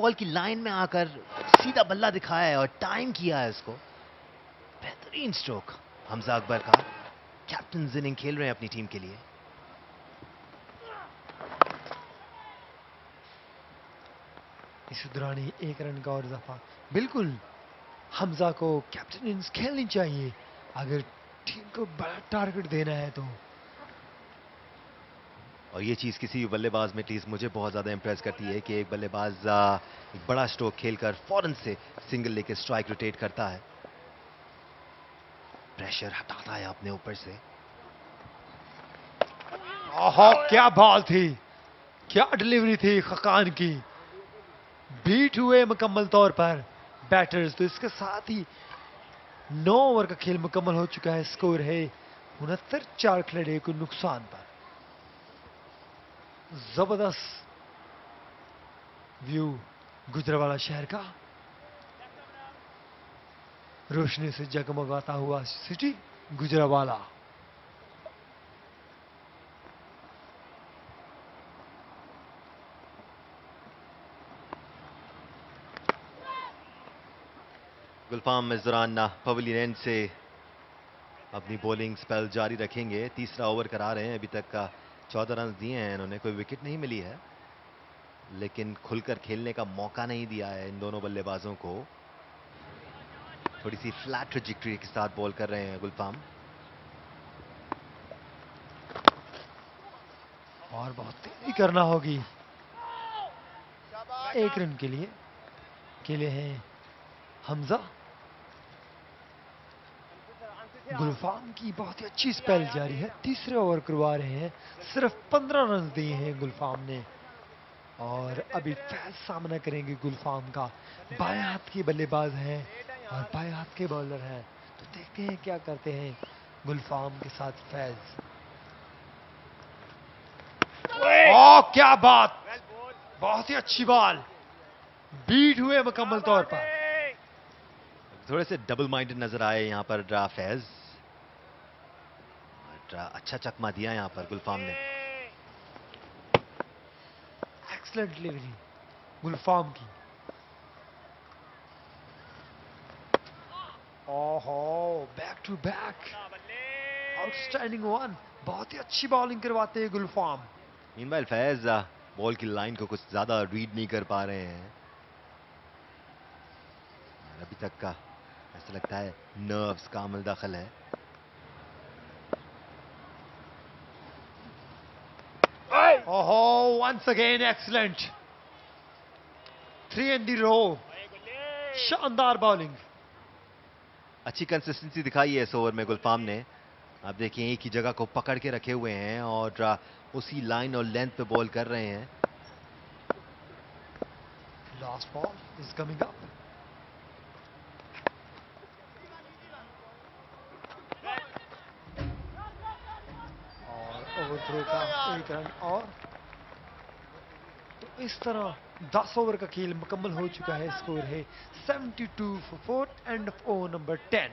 बल की लाइन में आकर सीधा बल्ला दिखाया है और टाइम किया है इसको। बेहतरीन स्ट्रोक हमजा अकबर का। कैप्टन जिनिंग खेल रहे हैं अपनी टीम के लिए। इस एक रन का और इजाफा। बिल्कुल, हमजा को कैप्टन इनिंग्स खेलनी चाहिए। अगर टीम को बड़ा टारगेट देना है तो। और ये चीज़ किसी भी बल्लेबाज में एटलीस्ट मुझे बहुत ज़्यादा इंप्रेस करती है कि एक बल्लेबाज एक बड़ा स्ट्रोक खेलकर फ़ौरन से सिंगल लेके स्ट्राइक रोटेट करता है। प्रेशर हटाता है अपने ऊपर से। ओहो, क्या बॉल थी? क्या डिलीवरी थी खकान की? बीट हुए मुकम्मल तौर पर। बैटर्स तो इसके साथ ही नौ ओवर का खेल मुकम्मल हो चुका है। स्कोर है उनहत्तर, चार खिलाड़ियों को नुकसान पर। ज़बरदस्त व्यू गुजरावाला शहर का। रोशनी से जगमगाता हुआ सिटी गुजरावाला। गुलफाम इस दौरान पवेलियन से अपनी बॉलिंग स्पेल जारी रखेंगे। तीसरा ओवर करा रहे हैं। अभी तक का चौदह रन दिए हैं। इन्होंने कोई विकेट नहीं मिली है। लेकिन खुलकर खेलने का मौका नहीं दिया है इन दोनों बल्लेबाजों को। थोड़ी सी फ्लैट ट्रेजिक्ट्री के साथ बॉल कर रहे हैं गुलफाम। और बहुत तेज़ी करना होगी। एक रन के लिए खेले हैं हमजा। गुलफाम की बहुत ही अच्छी स्पेल जारी है। तीसरे ओवर करवा रहे हैं। सिर्फ़ पंद्रह रन दिए हैं गुलफाम ने। और अभी फैज सामना करेंगे गुलफाम का। बाएँ हाथ के बल्लेबाज हैं और बाएँ हाथ के बॉलर हैं। तो देखते हैं क्या करते हैं गुलफाम के साथ फैज ओ क्या बात! बहुत ही अच्छी बॉल बीट हुए मुकम्मल तौर पर। थोड़े से डबल माइंडेड नज़र आए यहाँ पर ड्रा फैज ड्रा अच्छा चकमा दिया यहाँ पर गुलफाम ने। एक्सलेंट डिलीवरी गुलफाम की। ओहो back to back outstanding one बहुत ही अच्छी बॉलिंग करवाते हैं गुलफाम। मीनवाइल फैज बॉल की लाइन को कुछ ज़्यादा रीड नहीं कर पा रहे हैं। अभी तक का ऐसा लगता है नर्व्स का अमल दखल है। ओहो once again excellent. Three in the row शानदार बॉलिंग अच्छी कंसिस्टेंसी दिखाई है इस ओवर में गुलफाम ने। आप देखिए एक ही जगह को पकड़ के रखे हुए हैं और उसी लाइन और लेंथ पे बॉल कर रहे हैं। Last ball is coming up overthrow का एक रन और। तो इस तरह 10 ओवर का खेल मुकम्मल हो चुका है, स्कोर है 72 for four and over number 10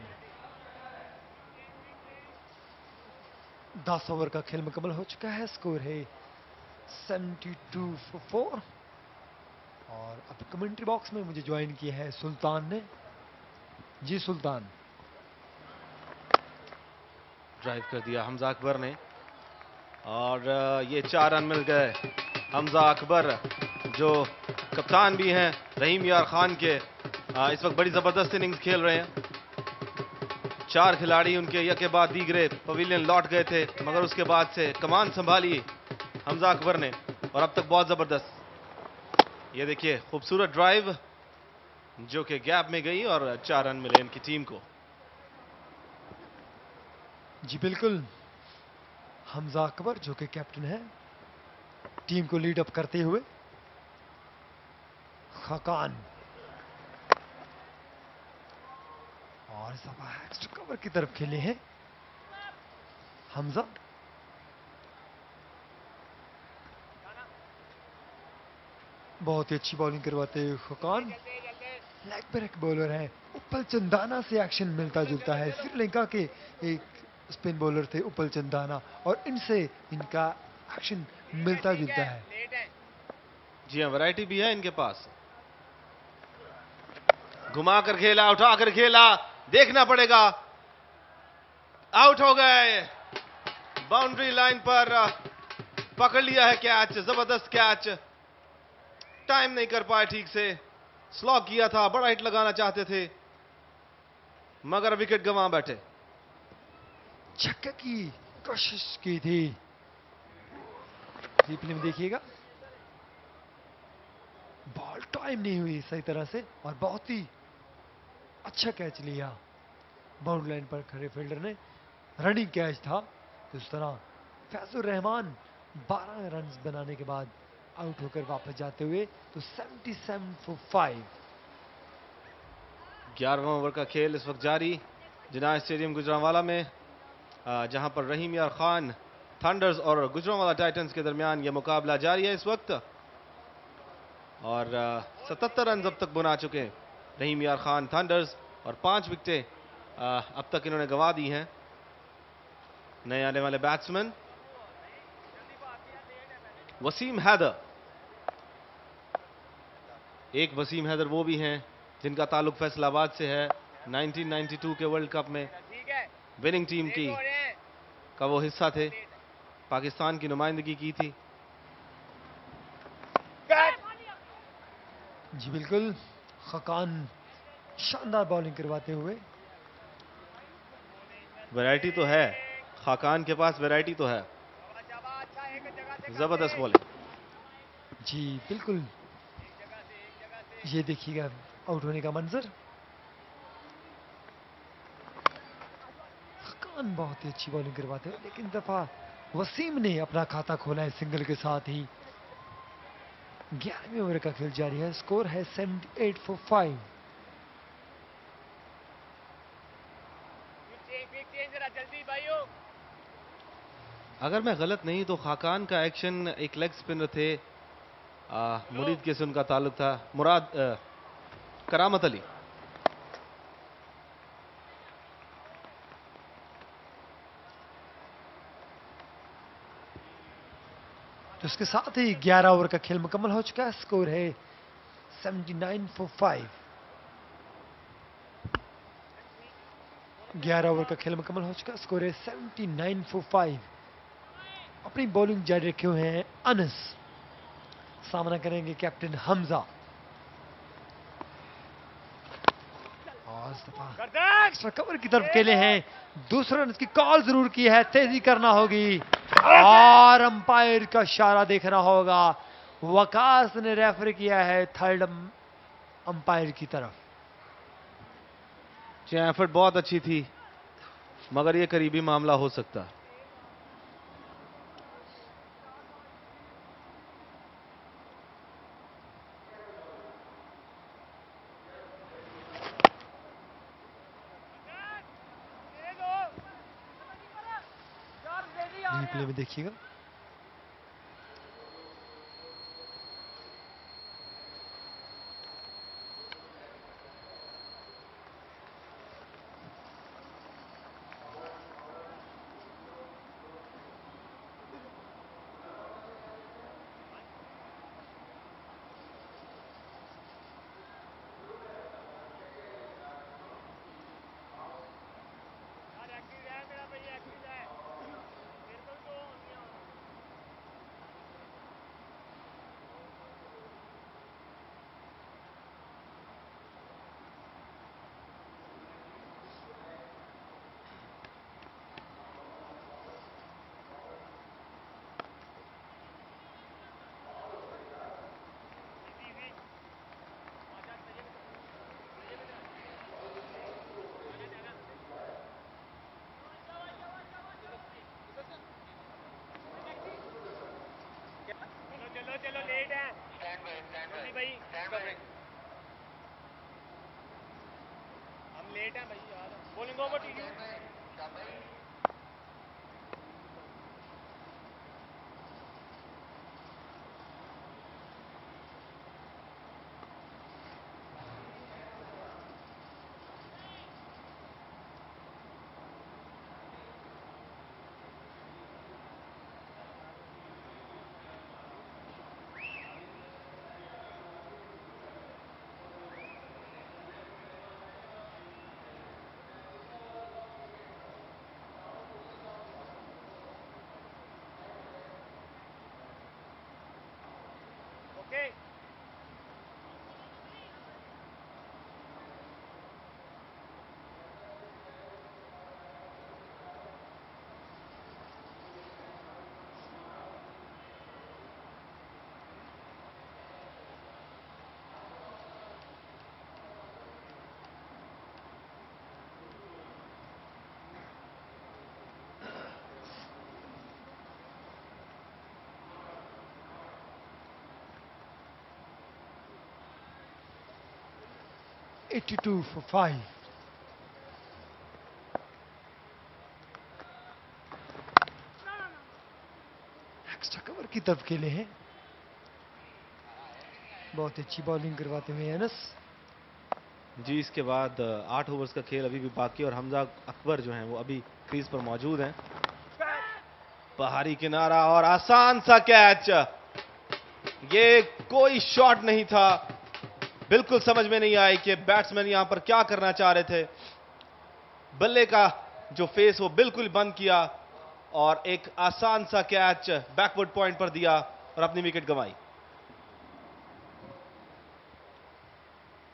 10 over का खेल मुकम्मल हो चुका है, स्कोर है 72 फॉर फोर। और अब कमेंट्री बॉक्स में मुझे ज्वाइन किया है सुल्तान ने। जी सुल्तान। ड्राइव कर दिया हमजा अकबर ने। और ये चार रन मिल गए। हमजा अकबर, जो कप्तान भी हैं, रहीम यार खान के इस वक्त बड़ी ज़बरदस्त इनिंग्स खेल रहे हैं। चार खिलाड़ी उनके यह के बाद दीगरे पवेलियन लौट गए थे, मगर उसके बाद से कमान संभाली हमजा अकबर ने, और अब तक बहुत ज़बरदस्त। ये देखिए, खूबसूरत ड्राइव जो कि गैप में गई और चार रन मिले इनकी टीम को। जी, बिल्कुल। हमजा अकबर, जो कि कैप्टन है टीम को लीड अप करते हुए, खकान। और सभा एक्स्ट्रा कवर की तरफ़ खेले हैं। हमजा। बहुत ही अच्छी बॉलिंग करवाते हुए खकान। लेग पर एक बॉलर है। उपल चंदाना से एक्शन मिलता जुलता है। श्रीलंका के एक स्पिन बॉलर थे उपल चंदाना और इनसे इनका एक्शन मिलता जुलता है जी हाँ वैरायटी भी है इनके पास। घुमा कर खेला उठा कर खेला देखना पड़ेगा। आउट हो गए। बाउंड्री लाइन पर पकड़ लिया है कैच ज़बरदस्त कैच टाइम नहीं कर पाए ठीक से। स्लॉक किया था बड़ा हिट लगाना चाहते थे। मगर विकेट गंवा बैठे। छक्के की कोशिश की थी। रिप्ले में देखिएगा। बॉल टाइम नहीं हुई सही तरह से और बहुत ही अच्छा कैच लिया। बाउंड लाइन पर खड़े फील्डर ने। रनिंग कैच था। इस तरह फैजुर रहमान 12 रन बनाने के बाद आउट होकर वापस जाते हुए तो 77 फॉर 5 ग्यारहवां ओवर का खेल इस वक्त जारी। जिना स्टेडियम गुजरावाला में जहाँ पर रहीम यार खान थंडर्स और गुजरावाला टाइटंस के दरमियान यह मुकाबला जारी है इस वक्त। और सतहत्तर रन अब तक बुना चुके हैं रहीम यार खान थंडर्स और पाँच विकटें अब तक इन्होंने गंवा दी हैं। नए आने वाले बैट्समैन वसीम हैदर। एक वसीम हैदर वो भी हैं जिनका ताल्लुक फैसलाबाद से है 1992 के वर्ल्ड कप में विनिंग टीम की। का वो हिस्सा थे। पाकिस्तान की नुमाइंदगी की थी। जी बिल्कुल खकान शानदार बॉलिंग करवाते हुए। वैरायटी तो है खाकान के पास वैरायटी तो है। ज़बरदस्त बॉलिंग जी बिल्कुल ये देखिएगा आउट होने का मंजर। खकान बहुत ही अच्छी बॉलिंग करवाते हैं। लेकिन दफ़ा वसीम ने अपना खाता खोला है सिंगल के साथ ही। ग्यारहवें ओवर का खेल जारी है। स्कोर है सेवेंटी एट फॉर फाइव अगर मैं गलत नहीं तो खाकान का एक्शन एक लेग स्पिनर थे। मुरीद के से उनका ताल्लुक था। मुराद आ, करामत अली। तो इसके साथ ही 11 ओवर का खेल मुकम्मल हो चुका है। स्कोर है 79 फॉर 5 11 ओवर का खेल मुकम्मल हो चुका है। स्कोर है 79 फॉर 5 अपनी बॉलिंग जारी रखे हुए हैं अनस। सामना करेंगे कैप्टन हमजा। और एक्स्ट्रा कवर की तरफ़ खेले हैं। दूसरा रन की कॉल ज़रूर की है। तेज़ी करना होगी। और अंपायर का इशारा देखना होगा। वकास ने रेफर किया है थर्ड अंपायर की तरफ़। एफर्ट बहुत अच्छी थी, मगर यह करीबी मामला हो सकता। देखिएगा रिप्ले में Okay. 82 for 5. एक्स्ट्रा कवर की तरफ़ खेले हैं। बहुत अच्छी बॉलिंग करवाते हुए एनस जी, इसके बाद आठ ओवर्स का खेल अभी भी बाकी और हमजा अकबर जो हैं, वो अभी क्रीज पर मौजूद हैं। पहाड़ी किनारा और आसान सा कैच ये कोई शॉट नहीं था। बिल्कुल समझ में नहीं आई कि बैट्समैन यहाँ पर क्या करना चाह रहे थे। बल्ले का जो फेस वो बिल्कुल बंद किया और एक आसान सा कैच बैकवर्ड पॉइंट पर दिया और अपनी विकेट गंवाई।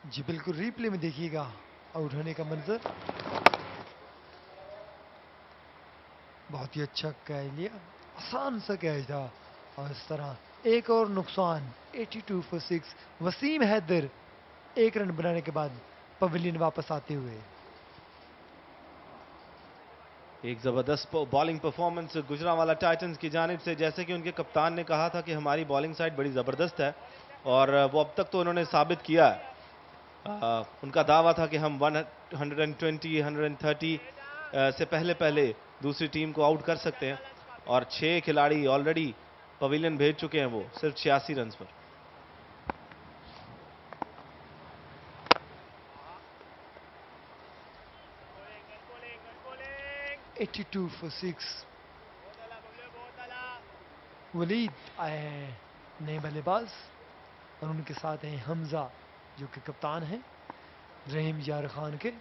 जी, बिल्कुल रिप्ले में देखिएगा। आउट होने का मंजर। बहुत ही अच्छा कैच लिया। आसान सा कैच था। और इस तरह एक और नुकसान 82 फॉर सिक्स वसीम हैदर एक रन बनाने के बाद पवेलियन वापस आते हुए। एक ज़बरदस्त बॉलिंग परफॉर्मेंस गुजरावाला टाइटंस की जानिब से जैसे कि उनके कप्तान ने कहा था कि हमारी बॉलिंग साइड बड़ी ज़बरदस्त है और वो अब तक तो उन्होंने साबित किया है। आ, उनका दावा था कि हम 120 130 से पहले पहले दूसरी टीम को आउट कर सकते हैं और छह खिलाड़ी ऑलरेडी पवेलियन भेज चुके हैं वो सिर्फ़ छियासी रन पर। 82 for 6 वलीद आए हैं नए बल्लेबाज और उनके साथ हैं हमजा, जो कि कप्तान हैं, रहीम यार खान के।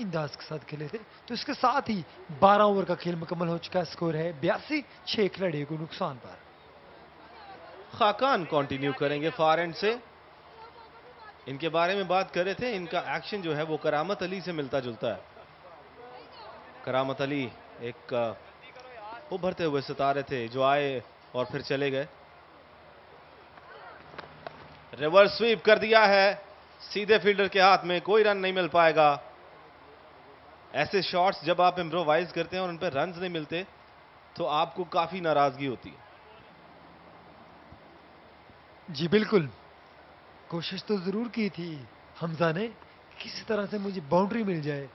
इंदाज के साथ खेले थे। तो इसके साथ ही 12 ओवर का खेल मुकम्मल हो चुका है। स्कोर है बयासी, छह खिलाड़ियों को नुकसान पर। खाकान कंटिन्यू करेंगे फार एंड से। इनके बारे में बात कर रहे थे, इनका एक्शन जो है वो करामत अली से मिलता जुलता है। करामत अली एक उभरते हुए सितारे थे, जो आए और फिर चले गए। रिवर्स स्वीप कर दिया है, सीधे फील्डर के हाथ में कोई रन नहीं मिल पाएगा। ऐसे शॉट्स जब आप इम्प्रोवाइज करते हैं और उन पर रन नहीं मिलते तो आपको काफ़ी नाराज़गी होती है। जी बिल्कुल। कोशिश तो ज़रूर की थी हमजा ने किसी तरह से मुझे बाउंड्री मिल जाए।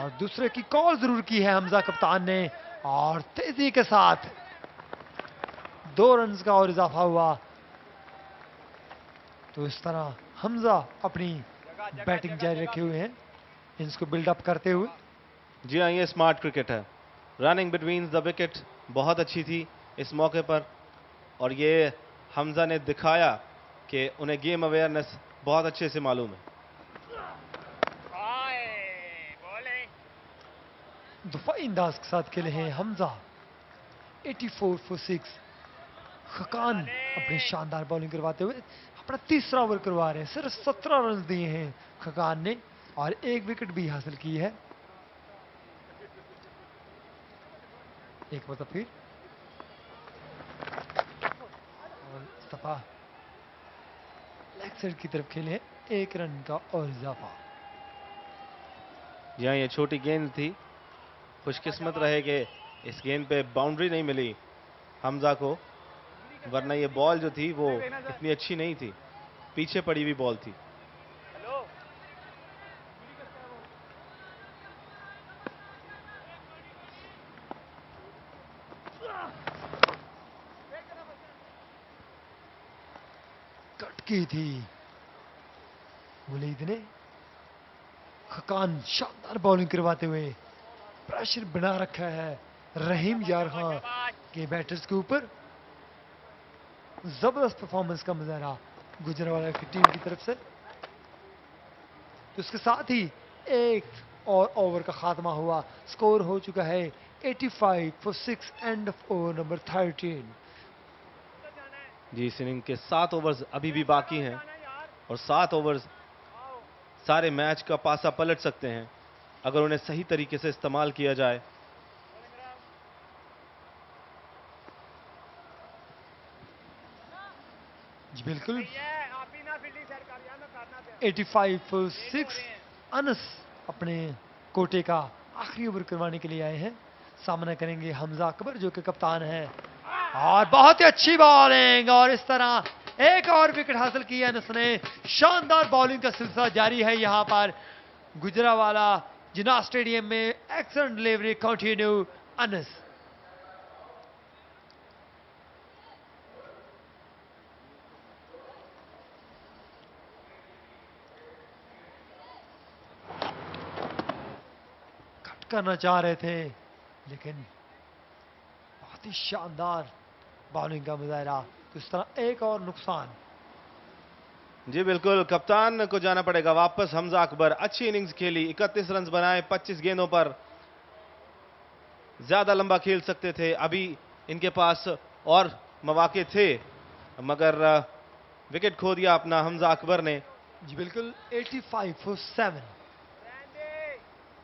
और दूसरे की कॉल ज़रूर की है हमजा कप्तान ने और तेज़ी के साथ दो रन का और इजाफा हुआ। तो इस तरह हमजा अपनी बैटिंग जारी रखे हुए हैं। इनको बिल्डअप करते हुए। जी हाँ ये स्मार्ट क्रिकेट है। रनिंग बिटवीन द विकेट बहुत अच्छी थी इस मौके पर। और ये हमजा ने दिखाया कि उन्हें गेम अवेयरनेस बहुत अच्छे से मालूम है। दफाई अंदाज के साथ खेले हैं हमजा। 84 फोर सिक्स खकान अपनी शानदार बॉलिंग करवाते हुए अपना तीसरा ओवर करवा रहे हैं सिर्फ़ सत्रह रन दिए हैं खकान ने और एक विकेट भी हासिल की है। एक मतलब फिर। और सफ़ा लेग साइड की तरफ़ खेले, एक रन का और इजाफा। यहाँ ये छोटी गेंद थी। खुशकिस्मत रहे कि इस गेंद पे बाउंड्री नहीं मिली हमजा को, वरना ये बॉल जो थी वो इतनी अच्छी नहीं थी। पीछे पड़ी हुई बॉल थी। की थी। वलीद ने खकान शानदार बॉलिंग करवाते हुए प्रेशर बना रखा है। रहीम यार खान के बैटर्स के ऊपर ज़बरदस्त परफॉर्मेंस का मुजाहरा गुजरावाला की टीम की तरफ़ से। तो उसके साथ ही एक और ओवर का खात्मा हुआ। स्कोर हो चुका है 85 for six and over number 13 जी इस इनिंग के सात ओवर्स अभी भी बाकी हैं। और सात ओवर्स सारे मैच का पासा पलट सकते हैं अगर उन्हें सही तरीके से इस्तेमाल किया जाए। जी बिल्कुल। 85 फॉर सिक्स अनस अपने कोटे का आखिरी ओवर करवाने के लिए आए हैं। सामना करेंगे हमजा अकबर जो कि कप्तान है। और बहुत ही अच्छी बॉलिंग और इस तरह एक और विकेट हासिल किया उसने शानदार बॉलिंग का सिलसिला जारी है यहाँ पर गुजरावाला जिना स्टेडियम में एक्सेलेंट डिलीवरी कंटिन्यू अनस करना चाह रहे थे, लेकिन बहुत ही शानदार बॉलिंग का मुजाहरा। तो इस तरह एक और नुकसान। जी बिल्कुल। कप्तान को जाना पड़ेगा वापस। हमजा अकबर अच्छी इनिंग्स खेली। 31 रन बनाए 25 गेंदों पर ज़्यादा लंबा खेल सकते थे। अभी इनके पास और मौके थे मगर विकेट खो दिया अपना हमजा अकबर ने। जी बिल्कुल। 85 फॉर 7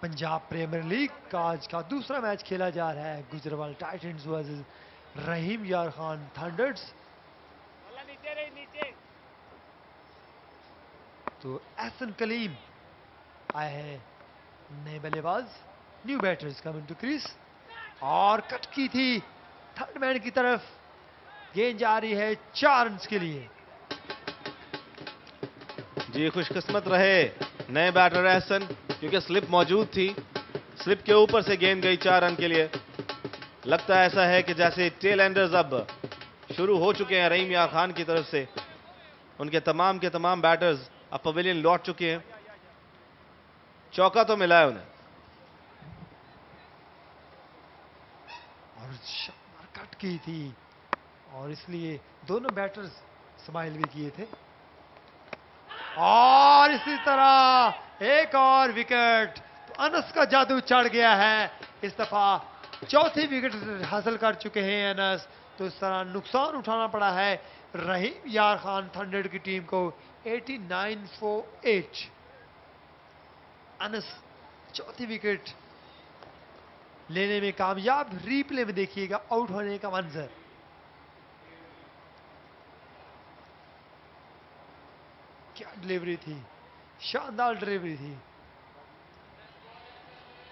पंजाब प्रीमियर लीग का आज का दूसरा मैच खेला जा रहा है। गुजरावाल टाइटंस वर्सेस रहीम यार खान थंडर्स तो एसन कलीम आए हैं नए बल्लेबाज new batters coming to crease और कट की थी थर्ड मैन की तरफ़। गेंद जा रही है चार रन के लिए। जी खुशकिस्मत रहे नए बैटर एहसन क्योंकि स्लिप मौजूद थी। स्लिप के ऊपर से गेंद गई चार रन के लिए। लगता ऐसा है कि जैसे टेल एंडर्स अब शुरू हो चुके हैं रहीम यार खान की तरफ़ से। उनके तमाम के तमाम बैटर्स अब पवेलियन लौट चुके हैं। चौका तो मिला है उन्हें। और कट की थी। और इसलिए दोनों बैटर्स स्माइल भी किए थे। और इसी तरह एक और विकेट तो अनस का जादू चढ़ गया है। इस दफ़ा चौथी विकेट हासिल कर चुके हैं अनस तो इस तरह नुकसान उठाना पड़ा है। रहीम यार खान थंडर्ड की टीम को 89 फॉर 8 अनस चौथी विकेट लेने में कामयाब। रीप्ले में देखिएगा, आउट होने का मंजर। क्या डिलीवरी थी? शानदार डिलीवरी थी।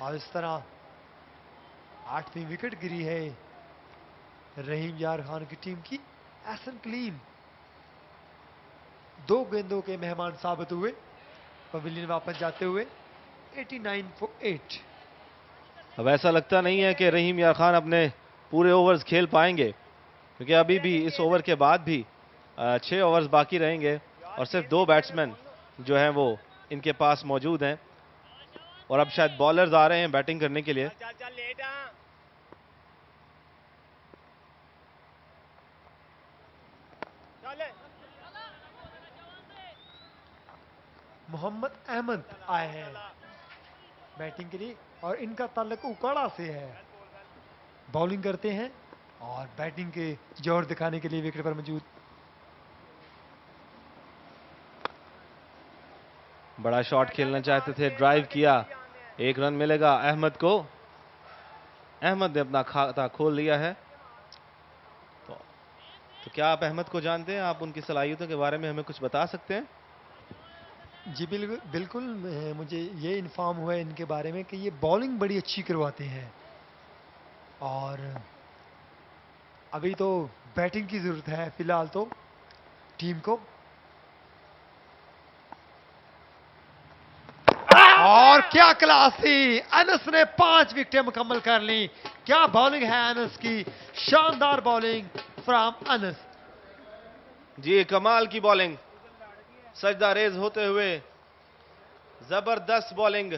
और इस तरह आठवीं विकेट गिरी है। रहीम यार खान की टीम की एहसन कलीम दो गेंदों के मेहमान साबित हुए पवेलियन वापस जाते हुए 89 फॉर 8 अब ऐसा लगता नहीं है कि रहीम यार खान अपने पूरे ओवर्स खेल पाएँगे, क्योंकि अभी भी इस ओवर के बाद भी छह ओवर्स बाकी रहेंगे और सिर्फ़ दो बैट्समैन जो हैं वो इनके पास मौजूद हैं। और अब शायद बॉलर्स आ रहे हैं बैटिंग करने के लिए। मोहम्मद अहमद आए हैं बैटिंग के लिए और इनका ताल्लुक उकाड़ा से है। बॉलिंग करते हैं और बैटिंग के ज़ोर दिखाने के लिए विकेट पर मौजूद। बड़ा शॉट खेलना चाहते थे ड्राइव किया। एक रन मिलेगा अहमद को। अहमद ने अपना खाता खोल लिया है। तो क्या आप अहमद को जानते हैं? आप उनकी सलाहियतों के बारे में हमें कुछ बता सकते हैं? जी, बिल्कुल बिल्कुल मुझे ये इन्फॉर्म हुआ है इनके बारे में कि ये बॉलिंग बड़ी अच्छी करवाते हैं। और अभी तो बैटिंग की ज़रूरत है फ़िलहाल तो टीम को। और क्या क्लास थी। अनस ने पाँच विकेटें मुकम्मल कर ली। क्या बॉलिंग है अनस की? शानदार बॉलिंग फ्रॉम अनस जी, कमाल की बॉलिंग सजदा रेज होते हुए ज़बरदस्त बॉलिंग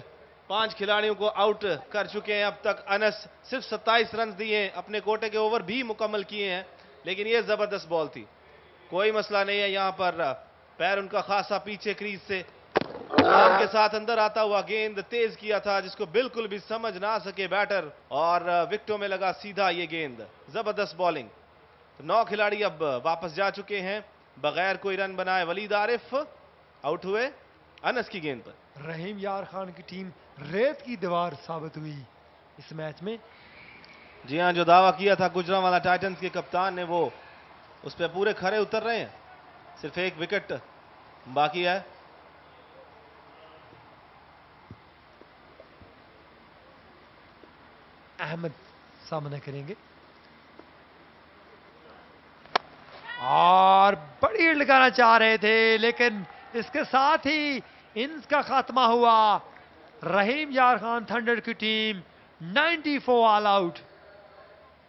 पाँच खिलाड़ियों को आउट कर चुके हैं अब तक अनस सिर्फ़ 27 रन दिए हैं, अपने कोटे के ओवर भी मुकम्मल किए हैं, लेकिन ये ज़बरदस्त बॉल थी। कोई मसला नहीं है यहाँ पर, पैर उनका खासा पीछे क्रीज से के साथ अंदर आता हुआ गेंद तेज किया था, जिसको बिल्कुल भी समझ ना सके बैटर और, विकटों में लगा सीधा ये गेंद। ज़बरदस्त बॉलिंग नौ खिलाड़ी अब वापस जा चुके हैं। बगैर कोई रन बनाए वलीद आरिफ आउट हुए अनस की गेंद पर। रहीम यार खान की टीम रेत की दीवार साबित हुई। इस मैच में जी हाँ जो दावा किया था गुजरा वाला टाइटंस के कप्तान ने वो उस पर पूरे खरे उतर रहे हैं। सिर्फ़ एक विकेट बाकी है। अहमद सामना करेंगे। और बड़ी लगाना चाह रहे थे, लेकिन इसके साथ ही इनका खात्मा हुआ। रहीम यार खान थंडर की टीम 94 ऑल आउट।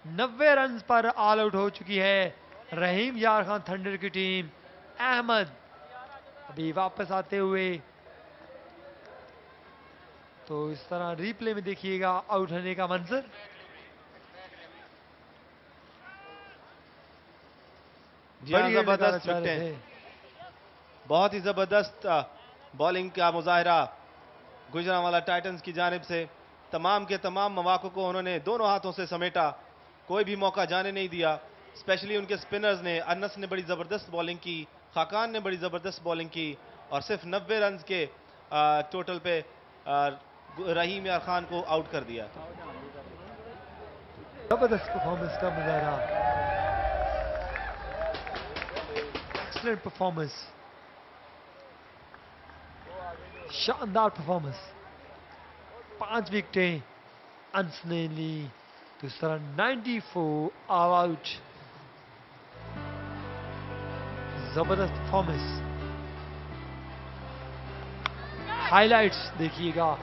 90 रन पर ऑल आउट हो चुकी है रहीम यार खान थंडर की टीम। अहमद, अभी वापस आते हुए। तो इस तरह रिप्ले में देखिएगा, आउट होने का मंजर। जी हाँ बड़ी ज़बरदस्त विकेटें। बहुत ही ज़बरदस्त बॉलिंग का मुजाहरा गुजरांवाला टाइटंस की जानब से। तमाम के तमाम मौक़ों को उन्होंने दोनों हाथों से समेटा। कोई भी मौका जाने नहीं दिया। स्पेशली उनके स्पिनर्स ने अनस ने बड़ी ज़बरदस्त बॉलिंग की खाकान ने बड़ी ज़बरदस्त बॉलिंग की और सिर्फ़ नब्बे रन के अ, टोटल पे रहीम यार खान को आउट कर दिया ज़बरदस्त परफॉर्मेंस का मुजाहरा। एक्सलेंट परफॉर्मेंस शानदार परफॉर्मेंस पाँच विकेटें अंश ने ली तरह 94 ऑल आउट ज़बरदस्त परफॉर्मेंस हाइलाइट्स देखिएगा।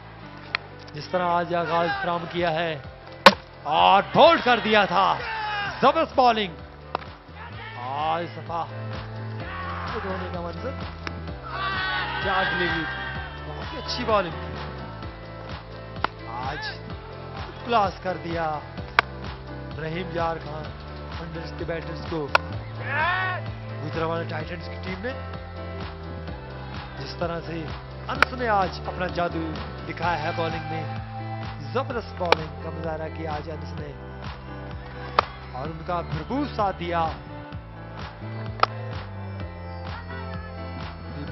जिस तरह आज आगाज़ फ्राम किया है। और बोल्ड कर दिया था। ज़बरदस्त बॉलिंग और इस आउट होने का मंजर क्या डिलीवरी बहुत ही अच्छी बॉलिंग आज क्लास कर दिया रहीम जार खान अंडर्स के बैटर्स को। गुजरावाला टाइटंस की टीम ने जिस तरह से अंश ने आज अपना जादू दिखाया है बॉलिंग में ज़बरदस्त बॉलिंग का मुजाहरा किया आज अंश ने। और उनका भरपूर साथ दिया।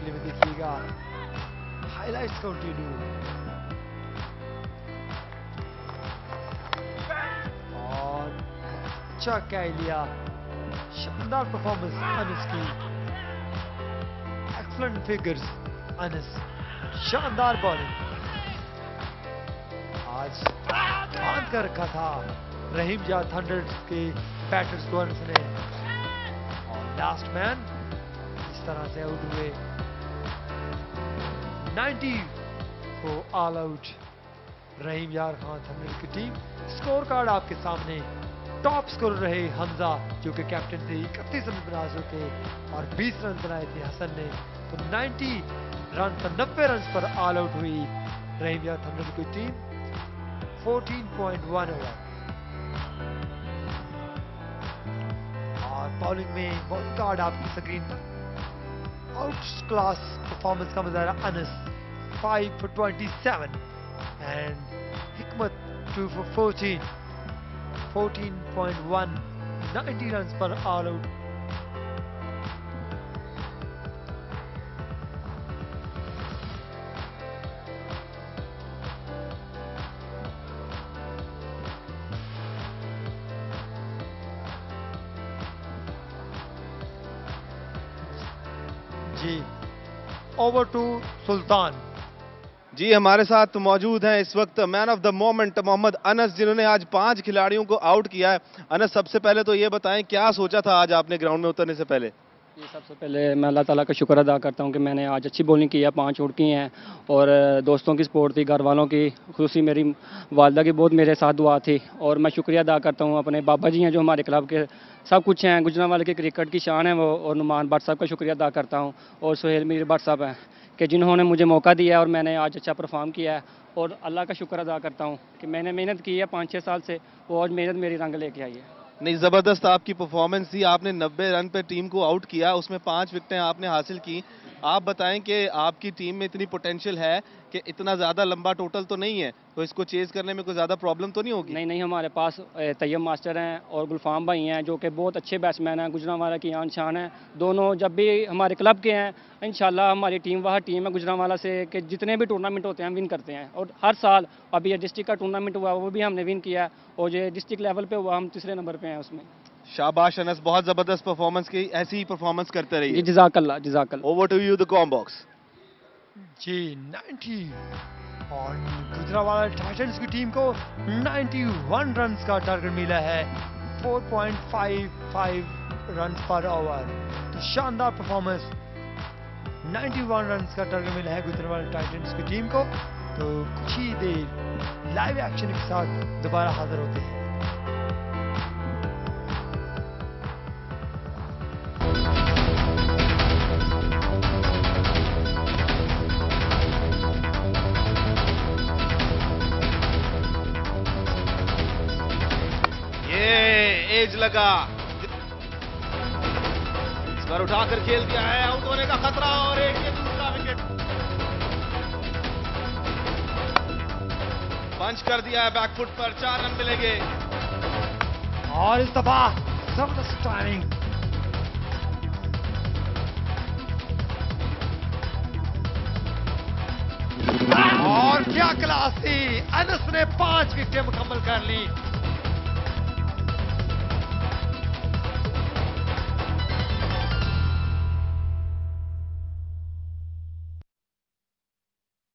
डीपली में देखिएगा। हाइलाइट्स कंटिन्यू और अच्छा कह लिया। शानदार परफॉर्मेंस अनस की। एक्सलेंट फिगर्स अनस शानदार बॉलिंग आज बाँध कर रखा था रहीम जा थंडर्स के बैटर्स को अनस ने। और लास्ट मैन तरह से आउट हुए। 90 को all out Rahim Yar Khan Thunders की टीम स्कोर कार्ड आपके सामने। टॉप स्कोर रहे हमजा, जो कि कैप्टन थे, इकतीस रन बना चुके और 20 रन बनाए थे हसन ने। तो 90 रन पर 90 रन पर ऑल आउट हुई। रहीम यार थंडर की टीम 14.1 ओवर और बॉलिंग में बॉलिंग कार्ड आपकी स्क्रीन पर। outclass performance comes out of Anas, 5 for 27, and Hikmat 2 for 14, 14.1, 90 runs per all out. Over to Sultan ji, हमारे साथ मौजूद हैं इस वक्त man of the moment Mohammad Anas, जिन्होंने आज पाँच खिलाड़ियों को आउट किया है। अनस, सबसे पहले तो ये बताएँ, क्या सोचा था आज आपने ग्राउंड में उतरने से पहले? जी सबसे पहले मैं अल्लाह ताला का शुक्र अदा करता हूँ कि मैंने आज अच्छी बॉलिंग की है, पाँच आउट की हैं और दोस्तों की सपोर्ट थी, घर वालों की, खुशी मेरी वालदा की बहुत मेरे साथ दुआ थी और मैं शुक्रिया अदा करता हूँ अपने बाबा जी हैं जो हमारे क्लब के सब कुछ हैं, गुजरावाले के क्रिकेट की शान है वो और नुमान भट्ट साहब का शुक्रिया अदा करता हूँ और सुहेल मीर भट्ट साहब हैं कि जिन्होंने मुझे मौका दिया और मैंने आज अच्छा परफॉर्म किया है और अल्लाह का शुक्र अदा करता हूँ कि मैंने मेहनत की है, पाँच छः साल से आज मेहनत मेरी रंग लेके आई है। नहीं, ज़बरदस्त आपकी परफॉर्मेंस थी। आपने 90 रन पे टीम को आउट किया। उसमें पाँच विकटें आपने हासिल की। आप बताएँ कि आपकी टीम में इतनी पोटेंशियल है कि इतना ज़्यादा लंबा टोटल तो नहीं है तो इसको चेज करने में कोई ज़्यादा प्रॉब्लम तो नहीं होगी? नहीं नहीं हमारे पास तैयब मास्टर हैं और गुलफाम भाई हैं जो कि बहुत अच्छे बैट्समैन हैं गुजरावाला की आन शान हैं। दोनों जब भी हमारे क्लब के हैं इंशाल्लाह हमारी टीम वह टीम है गुजरावाला से कि जितने भी टूर्नामेंट होते हैं विन करते हैं। और हर साल अभी ये डिस्ट्रिक्ट का टूर्नामेंट हुआ वो भी हमने विन किया और जो डिस्ट्रिक्ट लेवल पर हुआ हम तीसरे नंबर पर हैं उसमें। शाबाश अनस बहुत ज़बरदस्त परफॉर्मेंस की ऐसी ही परफॉर्मेंस करते रहिए। जजाकल्ला जजाकल्ला। Over to you the com box जी 90 और गुजरावाला टाइटंस की टीम को 91 रन्स का टारगेट मिला है। 4.55 रन्स पर ओवर तो शानदार परफॉर्मेंस 91 रन्स का टारगेट मिला है गुजरावाला टाइटंस की टीम को। तो कुछ ही देर लाइव एक्शन के साथ दोबारा हाजिर होते हैं। एज लगा। इस बार उठाकर खेल दिया है, आउट होने का खतरा और एक ये दूसरा विकेट। पंच कर दिया है बैकफुट पर, चार रन मिलेंगे। और इस दफ़ा ज़बरदस्त टाइमिंग और क्या क्लास थी। अनस ने पाँच विकेटें मुकम्मल कर ली।